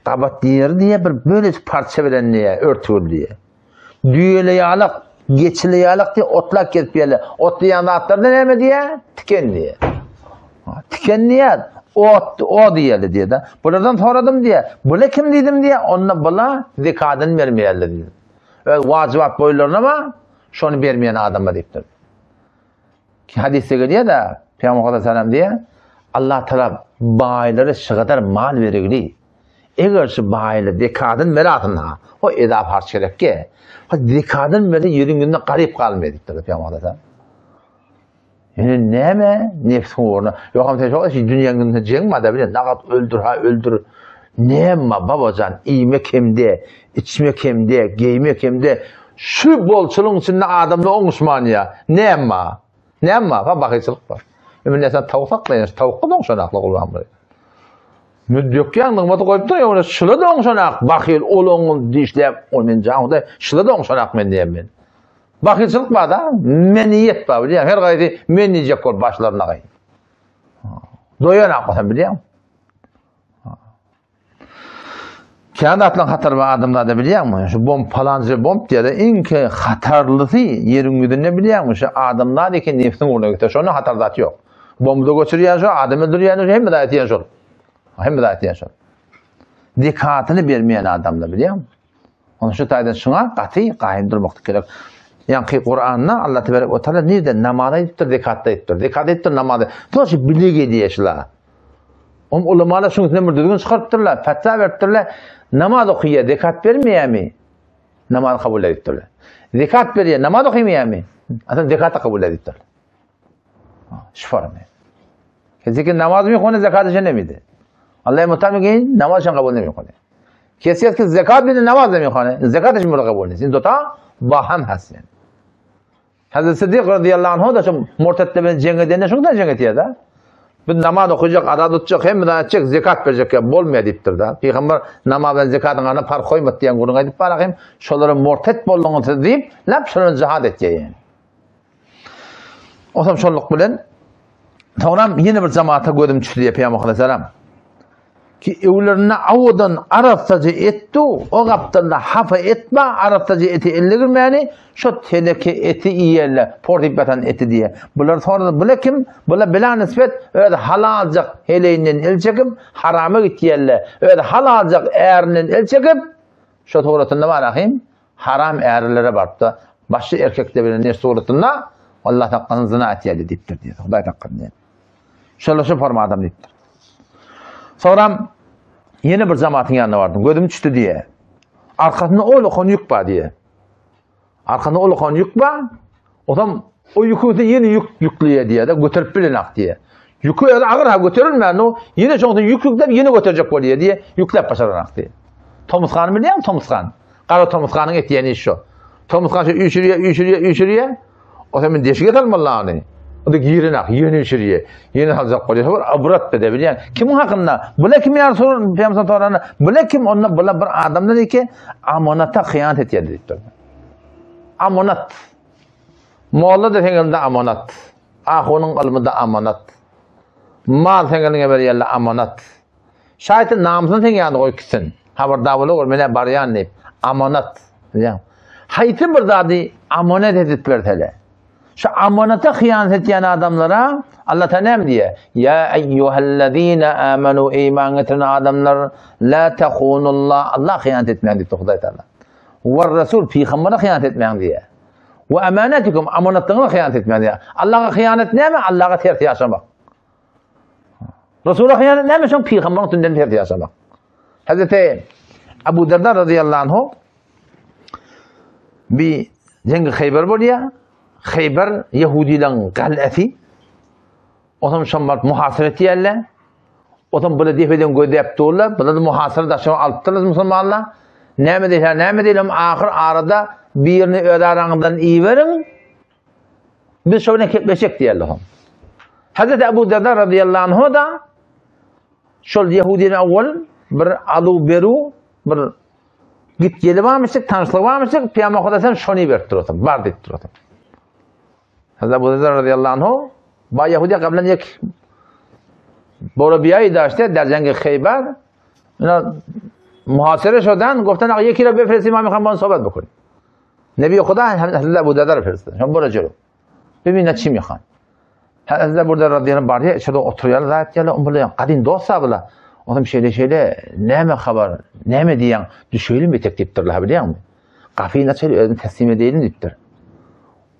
gabat ýeri diýe bir bölek parça bilen diýe örtüldi. Düýele ýalak, geçile ýalak diýe otlak ýetip berdi. Otlaýan atlardan näme diýe? Tiken diýe. Tiken diýe. ot o diyeli diye de. Buradan soradım diye. Bula kim dedim diye. Onunla bula zikadını vermeyeli diye. Ve vacibat boylarına ama şunu vermeyen adama deyiptir. Ki hadiste geliyor da Peygamber Aleyhisselam diye Allah Teala bayları şıgadar mal verigli. Eğer şu baylı dekadın meratına o eda parça gerek ki o dekadın böyle yürüngünde garip kalmıyor deyiptir Peygamber Aleyhisselam. Yani ne mi? Nefsin uğruna. Yok ama çok şey dünyanın cengma da bile nakat öldür ha öldür. Ne ma babacan iyimek hemde, içmek hemde, giymek hemde. Şu bolçulun içinde adamda olmuşman ya. Ne ma? Ne ma? Bak bakıcılık var. Sen tavuk saklayın. Tavuk da şonakla kullan böyle. Müddük yandık mı koyup da ya şılı da şonak. Bakil olonun dişlep onun canında şılı da şonak men diyem ben. Bakıcılık var da meniyet var biliyor Her gayri meniyecek kol başlarına gayri. Doyan akmatan biliyor musun? Kendi atlan hatar var adamlar da biliyor musun? Şu bomb falancı bomb diye de en ki hatarlısı yerin güdünne biliyor musun? Şu adamlar da ki nefsin uğruna gidiyor. Şu hatar yok. Bomda göçürýän şol, adam dürýän şol, hemme daýat ýän şol. Hemme daýat ýän şol. Dikatyny bermeýän adamlar bilýär. Onu şu taýdan şuna gaty gaýyn durmak gerek. Yani Kur'an'na Allah tebarek ve teala nerede namada ettir, dikkatta ettir, dikkatta ettir namada. Bu şey bilgi diyeşler. Om ulamalar şunu nemir düzgün çıkarttırlar, fetva verttirler. Namaz okuya dikkat vermeyemi? Namaz kabul ettirler. Dikkat veriyor, namaz okuyamayemi? Adam dikkata kabul ettirler. شفارمه. کسی که نماز می‌خونه زکاتش نمیده. الله مطمئن میگه این نمازشان قبول نمی‌خونه کسی هست که زکات میده نماز نمی‌خونه زکاتش مرا قبول نیست. این دوتا با هم هستن. حضرت صدیق رضی الله عنه داشت مرتد به جنگ دینه شون کتا جنگ تیه دا بید نماز خوشی قدا دوت چه خیم بدانه چک زکات پر جکه بول میدیب تر دا پیغمبر نماز و زکات انگانه پر خوی متیان گونه دیب پر اخیم شلر مرتد بولنگ تر دیب لب شلر جهاد اتیه یعنی Osam şolluk bilen Togram yine bir cemaata gödüm düşdi diye Peygamber selam. Ki evlerine avudan Arapçacı etti, o kaptanda hafa etme Arapçacı eti elle girmeyeni, şu teneke eti iyelle, portibatan eti diye. Bunlar sonra bula kim? Bula bila nispet, öyle halacak heleyinden el çekip, harama git yelle, öyle halacak eğerinden el çekip, şu tuğratında var ahim, haram eğerlere barıp başlı erkekle bile ne suratında, Allah takkının zina deyiptir diye. Huday takkının diye. Şöyle şu forma adam deyiptir. Sonra yeni bir vardım. Gözüm düştü diye. Arkasında oğlu kon yük var diye. Arkasında oğlu kon yük var. Adam o yükü de yeni yük yüklüye diye de götürüp bilenak diye. Yükü öyle ağır ha götürülmeyen o yine çoğundan yük yüklep yeni götürecek Khan biliyor musun Thomas Khan? Kara Thomas Khan'ın ettiğini iş o. Thomas Khan şu üçürüye, üçürüye, üçürüye. O zaman deşik et almalarını. O da giyirenak, yeni üşürüye, yeni halzak kolyesi var, abrat bede bir yani. Kimin hakkında? Bula kim ya Resulun Peygamber Tora'na, bula kim onunla, bula bir adam dedi ki, amonata hıyanet et yedi. Amonat. Molla da hengilde amonat. Ahunun kalmında amonat. Mal beri evvel amonat. Şahit namusunu sen yani koy kisin. Haber davalı olur mene baryan deyip. Amonat. Hayti bir dadi amonet edip verdi hele. Şu amanata hıyanet ettiyen adamlara Allah Teala diye Ya eyyühellezine amenu iman getiren adamlar la tehunullah Allah hıyanet etmeyen diye Huday Teala. Ve Resul peygamberine hıyanet etmeyen diye. Ve emanetikum amanatlarına hıyanet etmeyen diye. Allah'a hıyanet ne mi? Allah'a terti yaşamak. Resul'a hıyanet ne mi? Sen peygamberin tünden terti yaşamak. Hazreti Abu Derda radıyallahu anhu bir cengi Khaybar boluyor. Xeyber Yahudilerin gal'asi otam şambat muhasireti yerle otam bula defeden gözleyip doğurlar bula da muhasire daşıma alttınız musulmanlar näme deýär näme diýelim ahir arada birini öýdaranyňdan iýerin biz şoňa kepleşek diýerler Hazreti Abu Darda radiyallahu anhu da şol Yahudin awal bir alu beru bir git geli barmışyk, tanışlyk barmışyk, Peygamber Hudasan şonu berip duratdy, bar diýip duratdy. Hazreti Ebu Zer radıyallahu anhu ba Yahudiya kablan yek Bora biyayı da işte der cengi Khaybar muhasere şodan goftan ağa yeki rabbi ferisi imam Muhammed sohbet bukun. Nebi Kuda Hazreti Ebu Zer ferisi. Şun bora jelo. Bibin çim yakan. Hazreti Ebu Zer radıyallahu anhu bari şurada oturuyorlar zat yala um bula kadin dost sabla. Adam şeyle şeyle neme haber, neme diyen düşelim bir tek diptirler biliyor musun? Kafayı nasıl özünü teslim edelim diptir.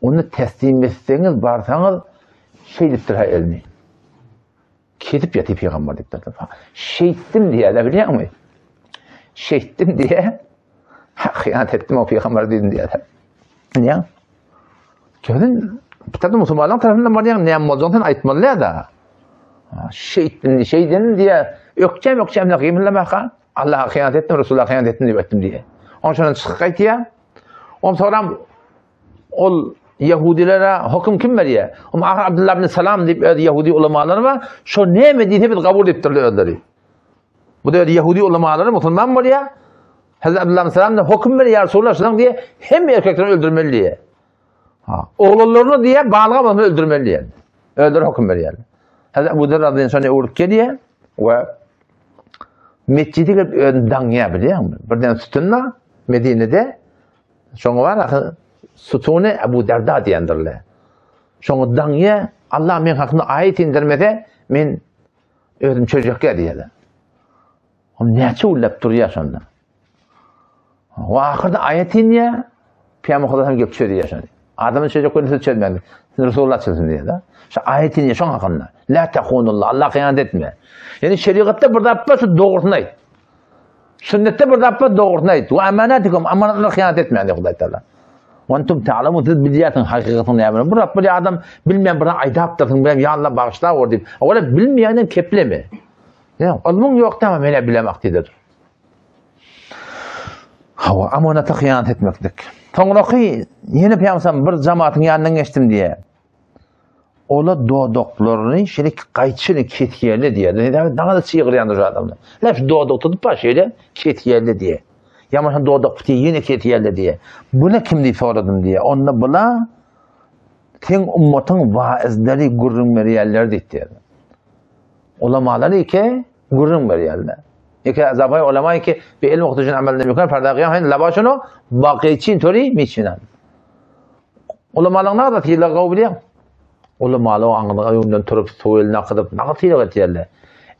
Onu teslim etseniz barsanız şey diptir ha elini. Kedip yatı peygamber diptir. Şeyttim diye de biliyor musun? Şeyttim diye hıyanet ettim o peygamber dedim diye de. Niye? Gördün, tabi Müslümanların tarafından var ya ne olacağını aytmalı ya da. Şeyttin, şeydin diye ökçem ökçem ne kıyımla maka. Allah'a hıyanet ettim, Resulullah'a hıyanet ettim diye diye. Onun için çıkıp ya. Ondan sonra ol Yahudilere hüküm kim veriyor? Ahir Abdullah bin Salam deyip Yahudi ulamaları var. Şu ne medine bir kabul ettirdi öyle. Bu da Yahudi ulamaları Müslüman var ya. Hazreti Abdullah bin Salam da hüküm veriyor Resulullah sallam diye hem erkekleri öldürmeli diye. Ha. Oğullarını diye bağlamamı öldürmeli diye. Öldür hüküm veriyor. Hazreti Ebu Zer radıyallahu anh uğrup geliyor ve mescidi gelip dangya biliyor musun? Birden sütunla Medine'de şoňa var sütunu Ebu Derda diyendirler. Şoňa dangya Allah men hakynda ayet indirmede men özüm çocukka diýerler. O näçe ullap durýar şonda. Wa ahirde ayet inýär. Peygamber Hudaýym gep çöýär şonda. Adamın çocuk konusu çözmedi. Resulullah çözsün diye de. Şu ayetin yaşan hakkında. La tehunullah. Allah kıyamet etme. Yani şeriatta burada yapma şu doğrusunu ait. Sünnette burada yapma doğrusunu ait. Ve emanetikum. Amanatına kıyamet etme. Yani Huday Teala. Ve entum ta'lamu siz biliyorsun hakikatini yani. Bu Rabbi adam bilmeyen bana ayda yaptırsın. Benim ya Allah bağışla or deyip. Öyle bilmeyenin keplemi. Yani ilmin yok tamam öyle bilemektedir. Hava amanata kıyamet etmektik. Toňraky yeni peýamsam bir jamaatyň ýanyndan geçdim diye. Ola dodoklarını şeýle gaýçyny ketýärli diye. Daňa da çygyr ýandy adamlar. Läş dodok tutup baş şeýle ketýärli diye. Yaman doğda kutiyi yine ketiyelle diye. Buna kimdi soradım diye. Onda bula ten ummatın vaizleri gurrun veriyeller dedi. Ulamalar iki gurrun veriyeller. İki zabay ulama ki bir ilm okutucun amelini yukarı ferdakiyan hayn labaşunu vakiçin tori miçinan. Ulamalar ne kadar tiyla gavbiliyan? Ulamalar anlığa yumdan turup soğuyla nakıdıp nakı tiyla getiyeller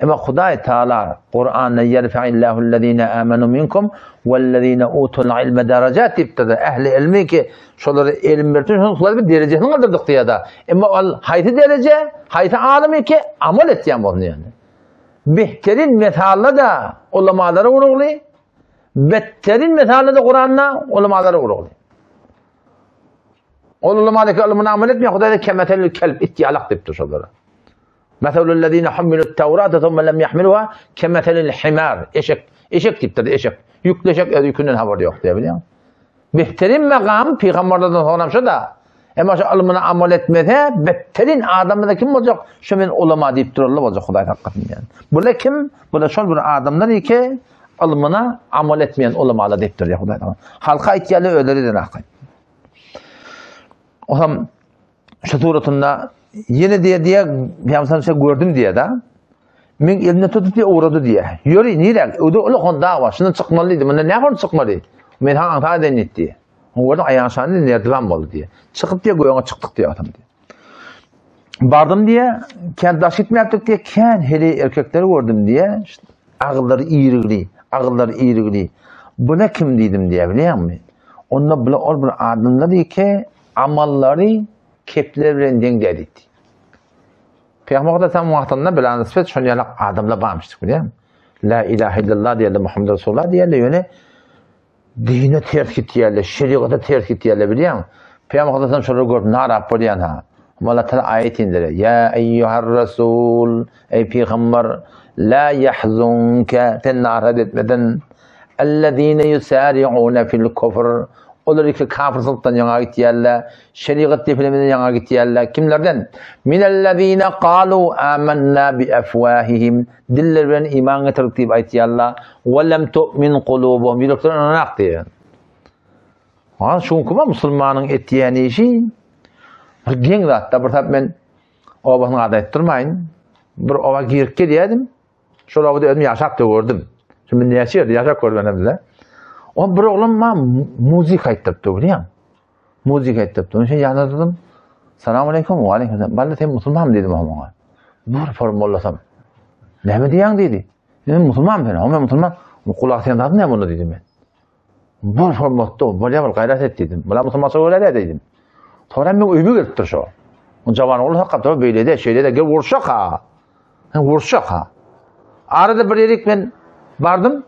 ama xudoy taolo qur'onni yarfa'illahu allazina amanu minkum vallazina utul ilma darajat debdi ahli ilmi ki şoları ilm berdi şolar bir derejeni qildirdik deyada ama al hayti dereje hayti alimi ki amal etgan bo'ldi yani. Behterin metalla da ulamalara urugli, betterin metalla da Kur'an'la ulamalara urugli. Ol ulamadyky ilmini amal etmeýär, Hudaýda kemetel kelp ittiyalak dipdir şolara. Meselul lezine hummilut Tevrat thumma lem yahmiluha kemetelil himar. Eşek, eşek dipdir, eşek. Yükleşek yükünden haber yok diye biliyor Behterin mekam peygamberlerden sonra şu da Ama şu ilmini amal etmede betterin adamda kim olacak? Şu men ulama deyip dururlar olacak Hudaý hakikaten yani. Burada kim? Burada şol bir adamlar ki ilmini amal etmeyen ulamalar deyip duruyor Hudaý. Halka itiyali öleri de hakikaten. O zaman şu suratında yine diye diye Peygamber şey gördüm diye da men elini tutup diye uğradı diye. Yürü nire? Öde ulu honda var. Şunu çıkmalıydı. Bunda ne kon çıkmalı? Men haň ta denit diye. Orada ayaň şany nerdivan boldy diye. Çıkyp diye goýaňa çykdyk diye adam diye. Bardım diye, kent daş gitmeyaptık diye, kent heli erkekleri gördüm diye, işte, ağılları iğrigli, ağılları iğrigli. Bu ne kim dedim diye biliyor musun? Onda bile ol bir diye ki, amalları kepler bilen dengdeydi. Peygamber پیغمبر ده تام وقت نه بلند نسبت شون یه آدم لبام شد کنیم لا اله الا الله دیال محمد رسول الله دیال یعنی دین تیرت کتیال شریعت تیرت کتیال بیام پیامبر ده تام شروع کرد نارا پریان ها مالا تل آیتی داره. یا ایها الرسول ای پیغمبر لا يحزنك تنعرضت مدن الذين يسارعون في الكفر Olar iki kafirlikten yana gitýärler, şeriat depilemeden yana gitýärler. Kimlerden? Minellezine qalu amanna bi afwahihim. Diller bilen iman getirdik diýip aýtýarlar. Wa lam tu'min qulubuhum. Ýüreklerine anak diýär. Ha, şu kuma musulmanyň etýäni işi bir geň zatda bir tap men obagyny gada etdirmeýin. Bir oba girip gelýärdim. Şol obada özüm ýaşap gördüm. Şimdi näçe ýaşap gördüm hem O bir oğlum ma müzik ayttıptı biliyor musun? Müzik ayttıptı. Onun için yanına dedim. Selamun aleyküm ve aleyküm selam. Ben de sen musulman dedim ona. Dur formulasam. Ne mi diyen dedi. Dedim musulman ben. Ama musulman. Kulak sen tadı ne bunu dedim ben. Dur formatta. Böyle bir gayret et dedim. Bula musulman söyle dedim. Ben ümü gitti şu. O cavan oğlu hakikaten böyle de şeyle de gel vurşak ha. Vurşak ha. Arada bir yerik ben vardım.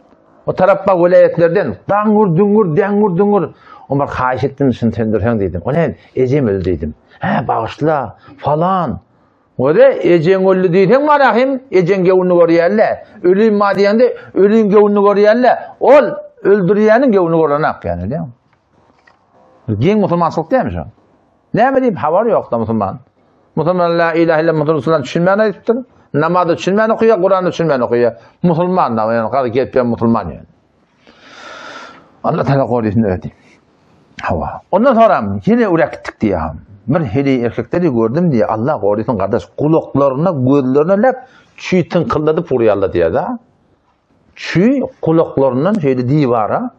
O tarappa vilayetlerden dangur dungur dangur dungur Omar haýyş etdim şunu tendirsen dedim. O ne? Ejem öldü dedim. He bağışla falan. O da ejen öldü dedim marahim. Ejen gevunu görýärler. Ölüm ma diýende ölüm gevunu görýärler. Ol öldürýänin gevunu görenak yani değil mi? Gen musulmançylyk diýmiş o. Näme diýip habar ýok da musulman. Musulman la ilahe illallah Muhammed Resulullah düşünmän aýtdyr. namazda düşünmän okuýar, Kur'an'da düşünmän okuýar. Musulman da, yani galy getýän musulman yani. Allah Teala goýdun öýdi. Hawa. Ondan sonra yine ürektik diye bir heli erkekleri gördüm diye Allah goýdun kardeş kulaklarına, gözlerine lep çüýtün kılladı purýarlar diye da. Çüy kulaklarından şeýle divara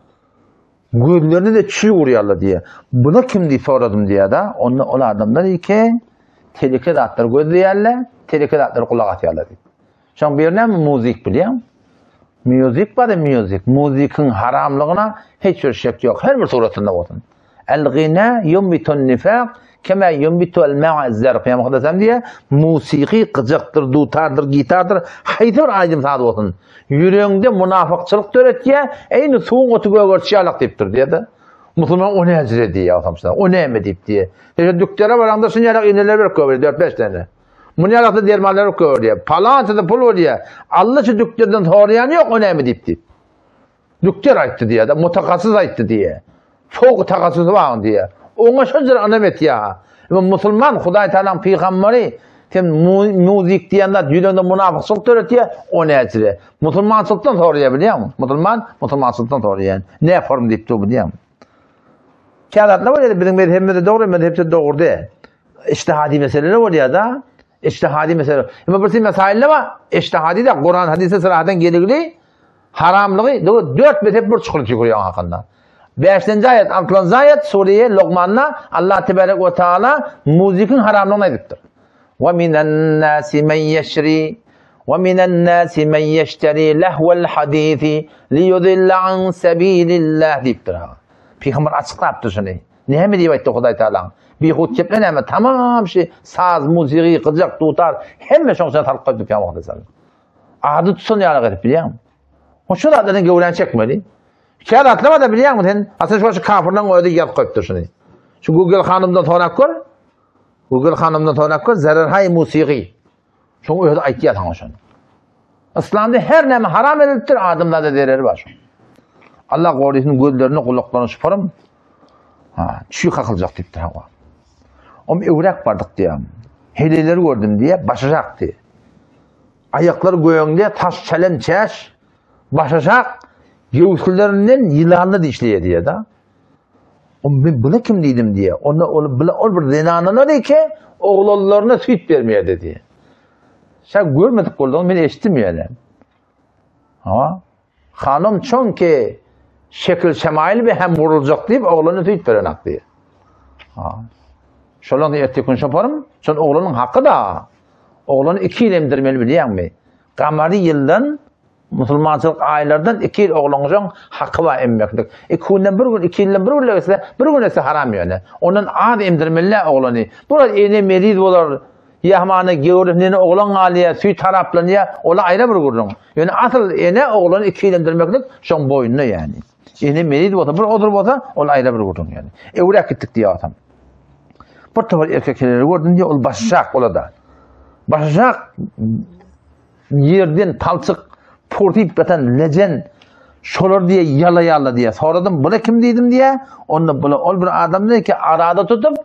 gözlerine de çüy urýarlar diye. Buna kim diýip soradım diye da. Onu o adamlar iki tehlike atlar gözleýärler. telekiratları kulak atıyorlar. Şan bir ne müzik biliyor Müzik da müzik. Müzikin haramlığına hiç bir şek yok. Her bir suretinde olsun. El-gina yumbitun nifak kema yumbitu el-ma'a zer. Peygamber Hadesem diye musiki kıcıktır, dutardır, gitardır. Haydi bir aydın sağda olsun. Yüreğinde münafıkçılık öğretiye aynı suğun otu göğür çiğalık deyiptir diye de. Müslüman o ne hazır diye adamsın. O ne deyip diye. İşte dükkara var anda sınyarak ineler bir köver 4-5 tane. Munyalakta dermanları koyuyor diye. Palantıda pul diye. Allah şu düklerden sorayan yok önemli deyipti. Dükler ayttı diye. Da, mutakassız ayttı diye. Çok takassız var diye. Ona sözler anamet ya. Müslüman Huday Teala'nın peygamberi tem müzik diyenler yüreğinde münafıkçılık öğretiyor o ne etire. Müslümançılıktan soruyor biliyor musun? Müslüman, Müslümançılıktan soruyor. Ne form deyip bu biliyor musun? كانت لو يد بدن مذهب مذهب دور مذهب تدور ده اجتهادي مسألة لو يد هذا اجتهادي مسألة إما بس مسائل لو اجتهادي ده قرآن حديث سراحة جيلي حرام لغي دو دوت مذهب برش خلنا شكرا يا أخنا بعشرين زايد أمكلون زايد سورية لقمانة الله تبارك وتعالى موسيقى حرام لغي دكتور ومن الناس من يشري ومن الناس من يشتري لهو الحديث ليضل عن سبيل الله دكتور Peygamber açıklayıptır şunu. Ne mi diyor Huday Teala? bihut kepleneme tamam şey saz, muziği, kılacak, tutar hemme şoň sen talyp goýdy Peygamber sallallahu Ady tutsun ýaly garip bilýär. O şu da dedim gowlan çekmeli. Kär atlama da bilýär sen? Asy şu kafirden goýdy ýat goýupdyr şunu. Şu Google Hanım'dan gör. Google Hanım'dan sorak gör. Zararhay musiki. Şoňa öýde aýtýar haňa şonu. İslamda her näme haram edilipdir, adamlarda dereri var. Allah gowrysyny gözlerini, gulaklaryny şuparym. Ha, şu kakılacak diptir hava. Om öwrek bardyk diýär. Heleleri gördüm diye başacak diye. Ayakları göğünde taş çelen çeş başacak göğüslerinden yılanlı dişliye diye da. O ben buna kim dedim diye. Ona onu bula ol bir zenanalar ki oğullarına süt vermeye dedi. Sen görmedik koldan beni eşittim yani. Ha? Hanım çünkü şekil şemail ve hem vurulacak deyip oğlunu tüyt verenak diye. Şolan diye etti kun şaparım. Son oğlunun hakkı da. Oğlunu iki yıl emdirmeli biliyen mi? Gamari yıldan Musulmançılık aylardan iki yıl oğlunun hakkı var emmeklik. İki günden bir gün, iki yıldan bir gün ise, bir gün ise haram yani. Onun ad emdirmeli oğlunu. Burada evine merid olur, Yahmanı gevrifnini oğlan aliye, süy taraplanıya, ola ayrı bir gurrun. Yani asıl ene oğlan iki yıldan dirmeklik, şon boyunlu yani. Ene meni de olsa, bir odur olsa, ol ayra bir gurdun yani. Evrak gittik diye atam. Bir tavır erkekleri gurdun diye ol başşak ola da. Başşak yerden talçık, portip beten, lecen, şolor diye yala yala diye. Soradım, bula kim dedim diye. Onda bula ol bir adam dedi ki, arada tutup,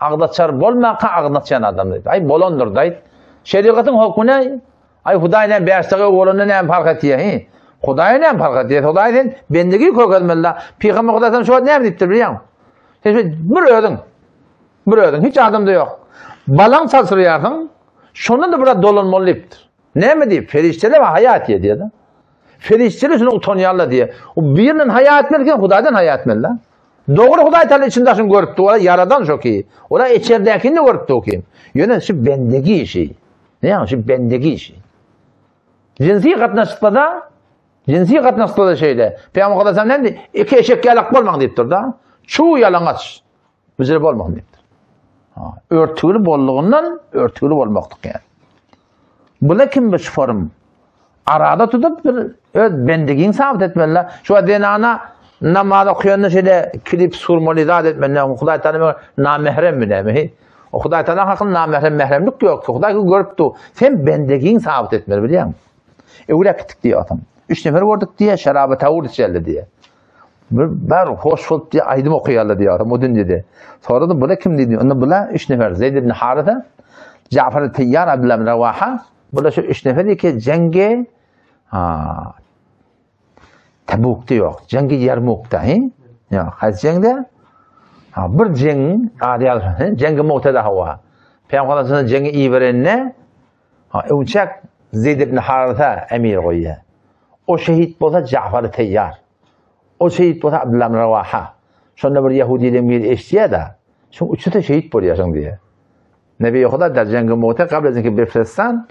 Ağdaçar bolmaka ağdaçan adam dedi. Ay bolondur dayt. Şeriatın hukmuna, ay hudayla berse, olandan näme fark etýär, he? Huday ne fark ediyor? Hudaydan bendeki kokalmalla. Peygamber Hudaydan şu ne deyiptir biliyor musun? Sen. Bir ödün. Hiç adam da yok. Balan sarsırıyorsun. Şundan da burada dolanmalıyıptır. Ne mi diye? Ferişteler ve hayat diye diye de. Ferişteler şunu utanıyorlar diye. O birinin hayat etmelken Hudaydan hayat etmeliler. Doğru Huday Teala içindesin görüptü. Ola yaradan çok iyi. Ola içeridekini de görüptü okuyayım. Yöne şu bendeki işi. Ne yani şu bendeki işi. Cinsi katnaşıklarda cinsi katnaşıklarda şeyde. Peygamber kadar ne dedi? İki eşek yalak bolmak deyip dur da. Çoğu yalangaz. Bizlere bolmak deyip dur. Ha, örtülü bolluğundan örtülü bolmaktık yani. Bula kim bir form? Arada tutup bir öz bendigin sabit etmeliler. Şu denana namaz okuyanlar şeyde klip surmalı zat etmeliler. Huday Teala namehrem mi ne O Huday Teala hakkında namehrem mehremlik yok. Huday görüp tu. Sen bendigin sabit etmeli biliyor musun? E öyle gittik diye adam. Üç nefer gördük diye şarabı tavur içerli diye. Ben hoş bulduk diye aydım okuyarlar diye adam o dün dedi. Sonra da bula kim dedi? Onda bula üç nefer. Zeyd ibn Haritha, Cafer Teyyar, Abdullah bin Ravaha, Bula şu üç nefer ki cengi ha, Tebuk'ta yok. Cengi Yermuk'ta. He? Ya, hayır cengde ha, bir ceng adiyal cengi muhtada hava. Peygamber Efendimiz'in cengi iyi verenine ha, uçak Zeyd ibn Haritha emir koyuyor. ও শহীদ প্রথা জাফার থেইয়ার ও শহীদ প্রথা আবদুল্লাম রাহা সন্ধ্যাবার ইয়াহুদির মির এশিয়াদা উচ্চতে শহীদ পড়িয়া সঙ্গে نبی خدا در جنگ موته قبل از اینکه بفرستن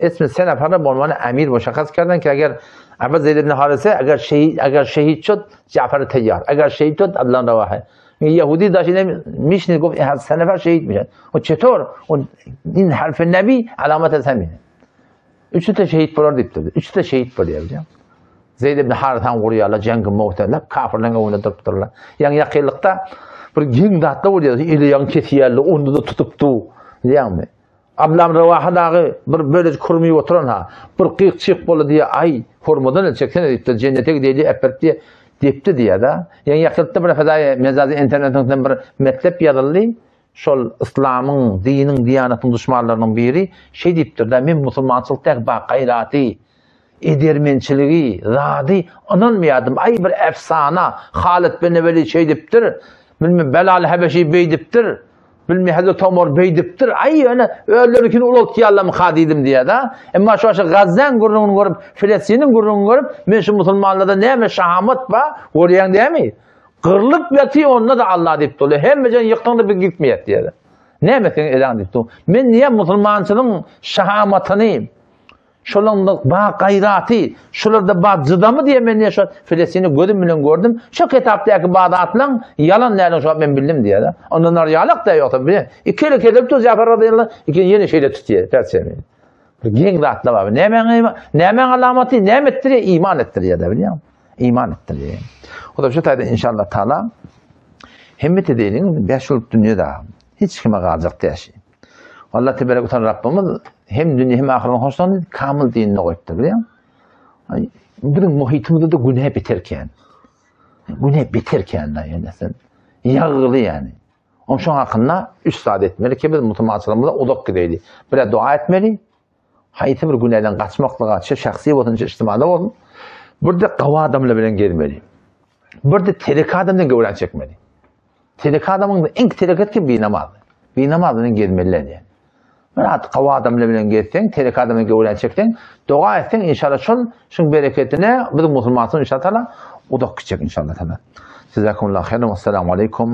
اسم سه نفر را به عنوان امیر مشخص کردن که اگر اول زید بن حارسه اگر شهید اگر شهید شد جعفر تیار اگر شهید شد عبدالله رواحه یهودی داشت میشنید گفت این سه نفر شهید میشن و چطور اون این حرف نبی علامت از همینه چطور شهید پرار دیپتده چطور شهید پرار Zeyd ibn Harithan guruyala jengi mowtala kafirlan öwne durupdurlar. Ýa-ni ýakynlykda bir giň datda bolýar, ili ýan kesýärli, onu da tutupdy. Ýa-ni Ablam Rawahadagy bir böyle kurmi oturan ha. Bir qyq çyq bola diye ay hormadan çeken edipdi cennete gideli eperdi depti diye da. Yani yakıttı bir fedaya mezazi internetden bir mektep yazıldı. Şol İslam'ın, dinin, diyanatın düşmanlarının biri şey diptir da min musulmançılık tek bak gayrati. edermençiligi, zadi, anan miyadım, ay bir efsana, Halit bin Veli şey diptir, bilmi Belal Habeşi beydiptir, bilmi Hazret Tomor beydiptir, ay öyle öylörükini ulol tiyallam hadidim diye da, emma şu aşı Gazzen gurrunu görüp, Filistin'in gurrunu görüp, men şu musulmanlarda neyme şahamat ba, orayan değil mi? Kırlık yatı onunla da Allah deyip dolu, hem mecen yıktın da bir gitmeyet diye de. Ne metin edan deyip dolu, men niye musulmançının şahamatını, şolanlık ba gayrati, şolarda ba zıdamı diye men şu Filistin'i gözüm bilen gördüm. Şu kitaptaki badatlan yalan nereden şu ben bildim diye de. Ondan yalak da yok tabii. İki kelip tuz Cafer radıyallahu iki yeni şeyle tutuyor. Tersine. Bir gen zatla var. Ne men ne men alameti ne mettiriyor iman ettiriyor da biliyor musun? İman ettiriyor. O da şu tayda inşallah taala Hemmet edeyin, beş yıl dünyada. Hiç kime kalacak deşi. Allah tebarek utan Rabbimiz hem dünya hem ahiret hoşlandı, kamil dinine koydu biliyor musun? Bizim muhitimizde de günah biterken. Günah biterken de yani sen. Yağılı yani. Onun şu hakkında üstad etmeli ki biz muhtamaçlarımıza odak gideydi. Bir dua etmeli. Hayatı bir günahdan kaçmakla kaçı, şahsi olsun, içtimada olsun. Burada kava adamla bilen gelmeli. Burada terika adamla gövren çekmeli. Terika adamın da en terikat ki bir namaz. Bir namazının gelmeliler yani. Menat kawa adamla bilen gelsen, terek adamla gövlen çekten, doğa etsen inşallah şun, şun bereketine, bir musulmansın inşallah tala, udak küçek inşallah tala. Sizakumullah khairan, ve selamu aleykum.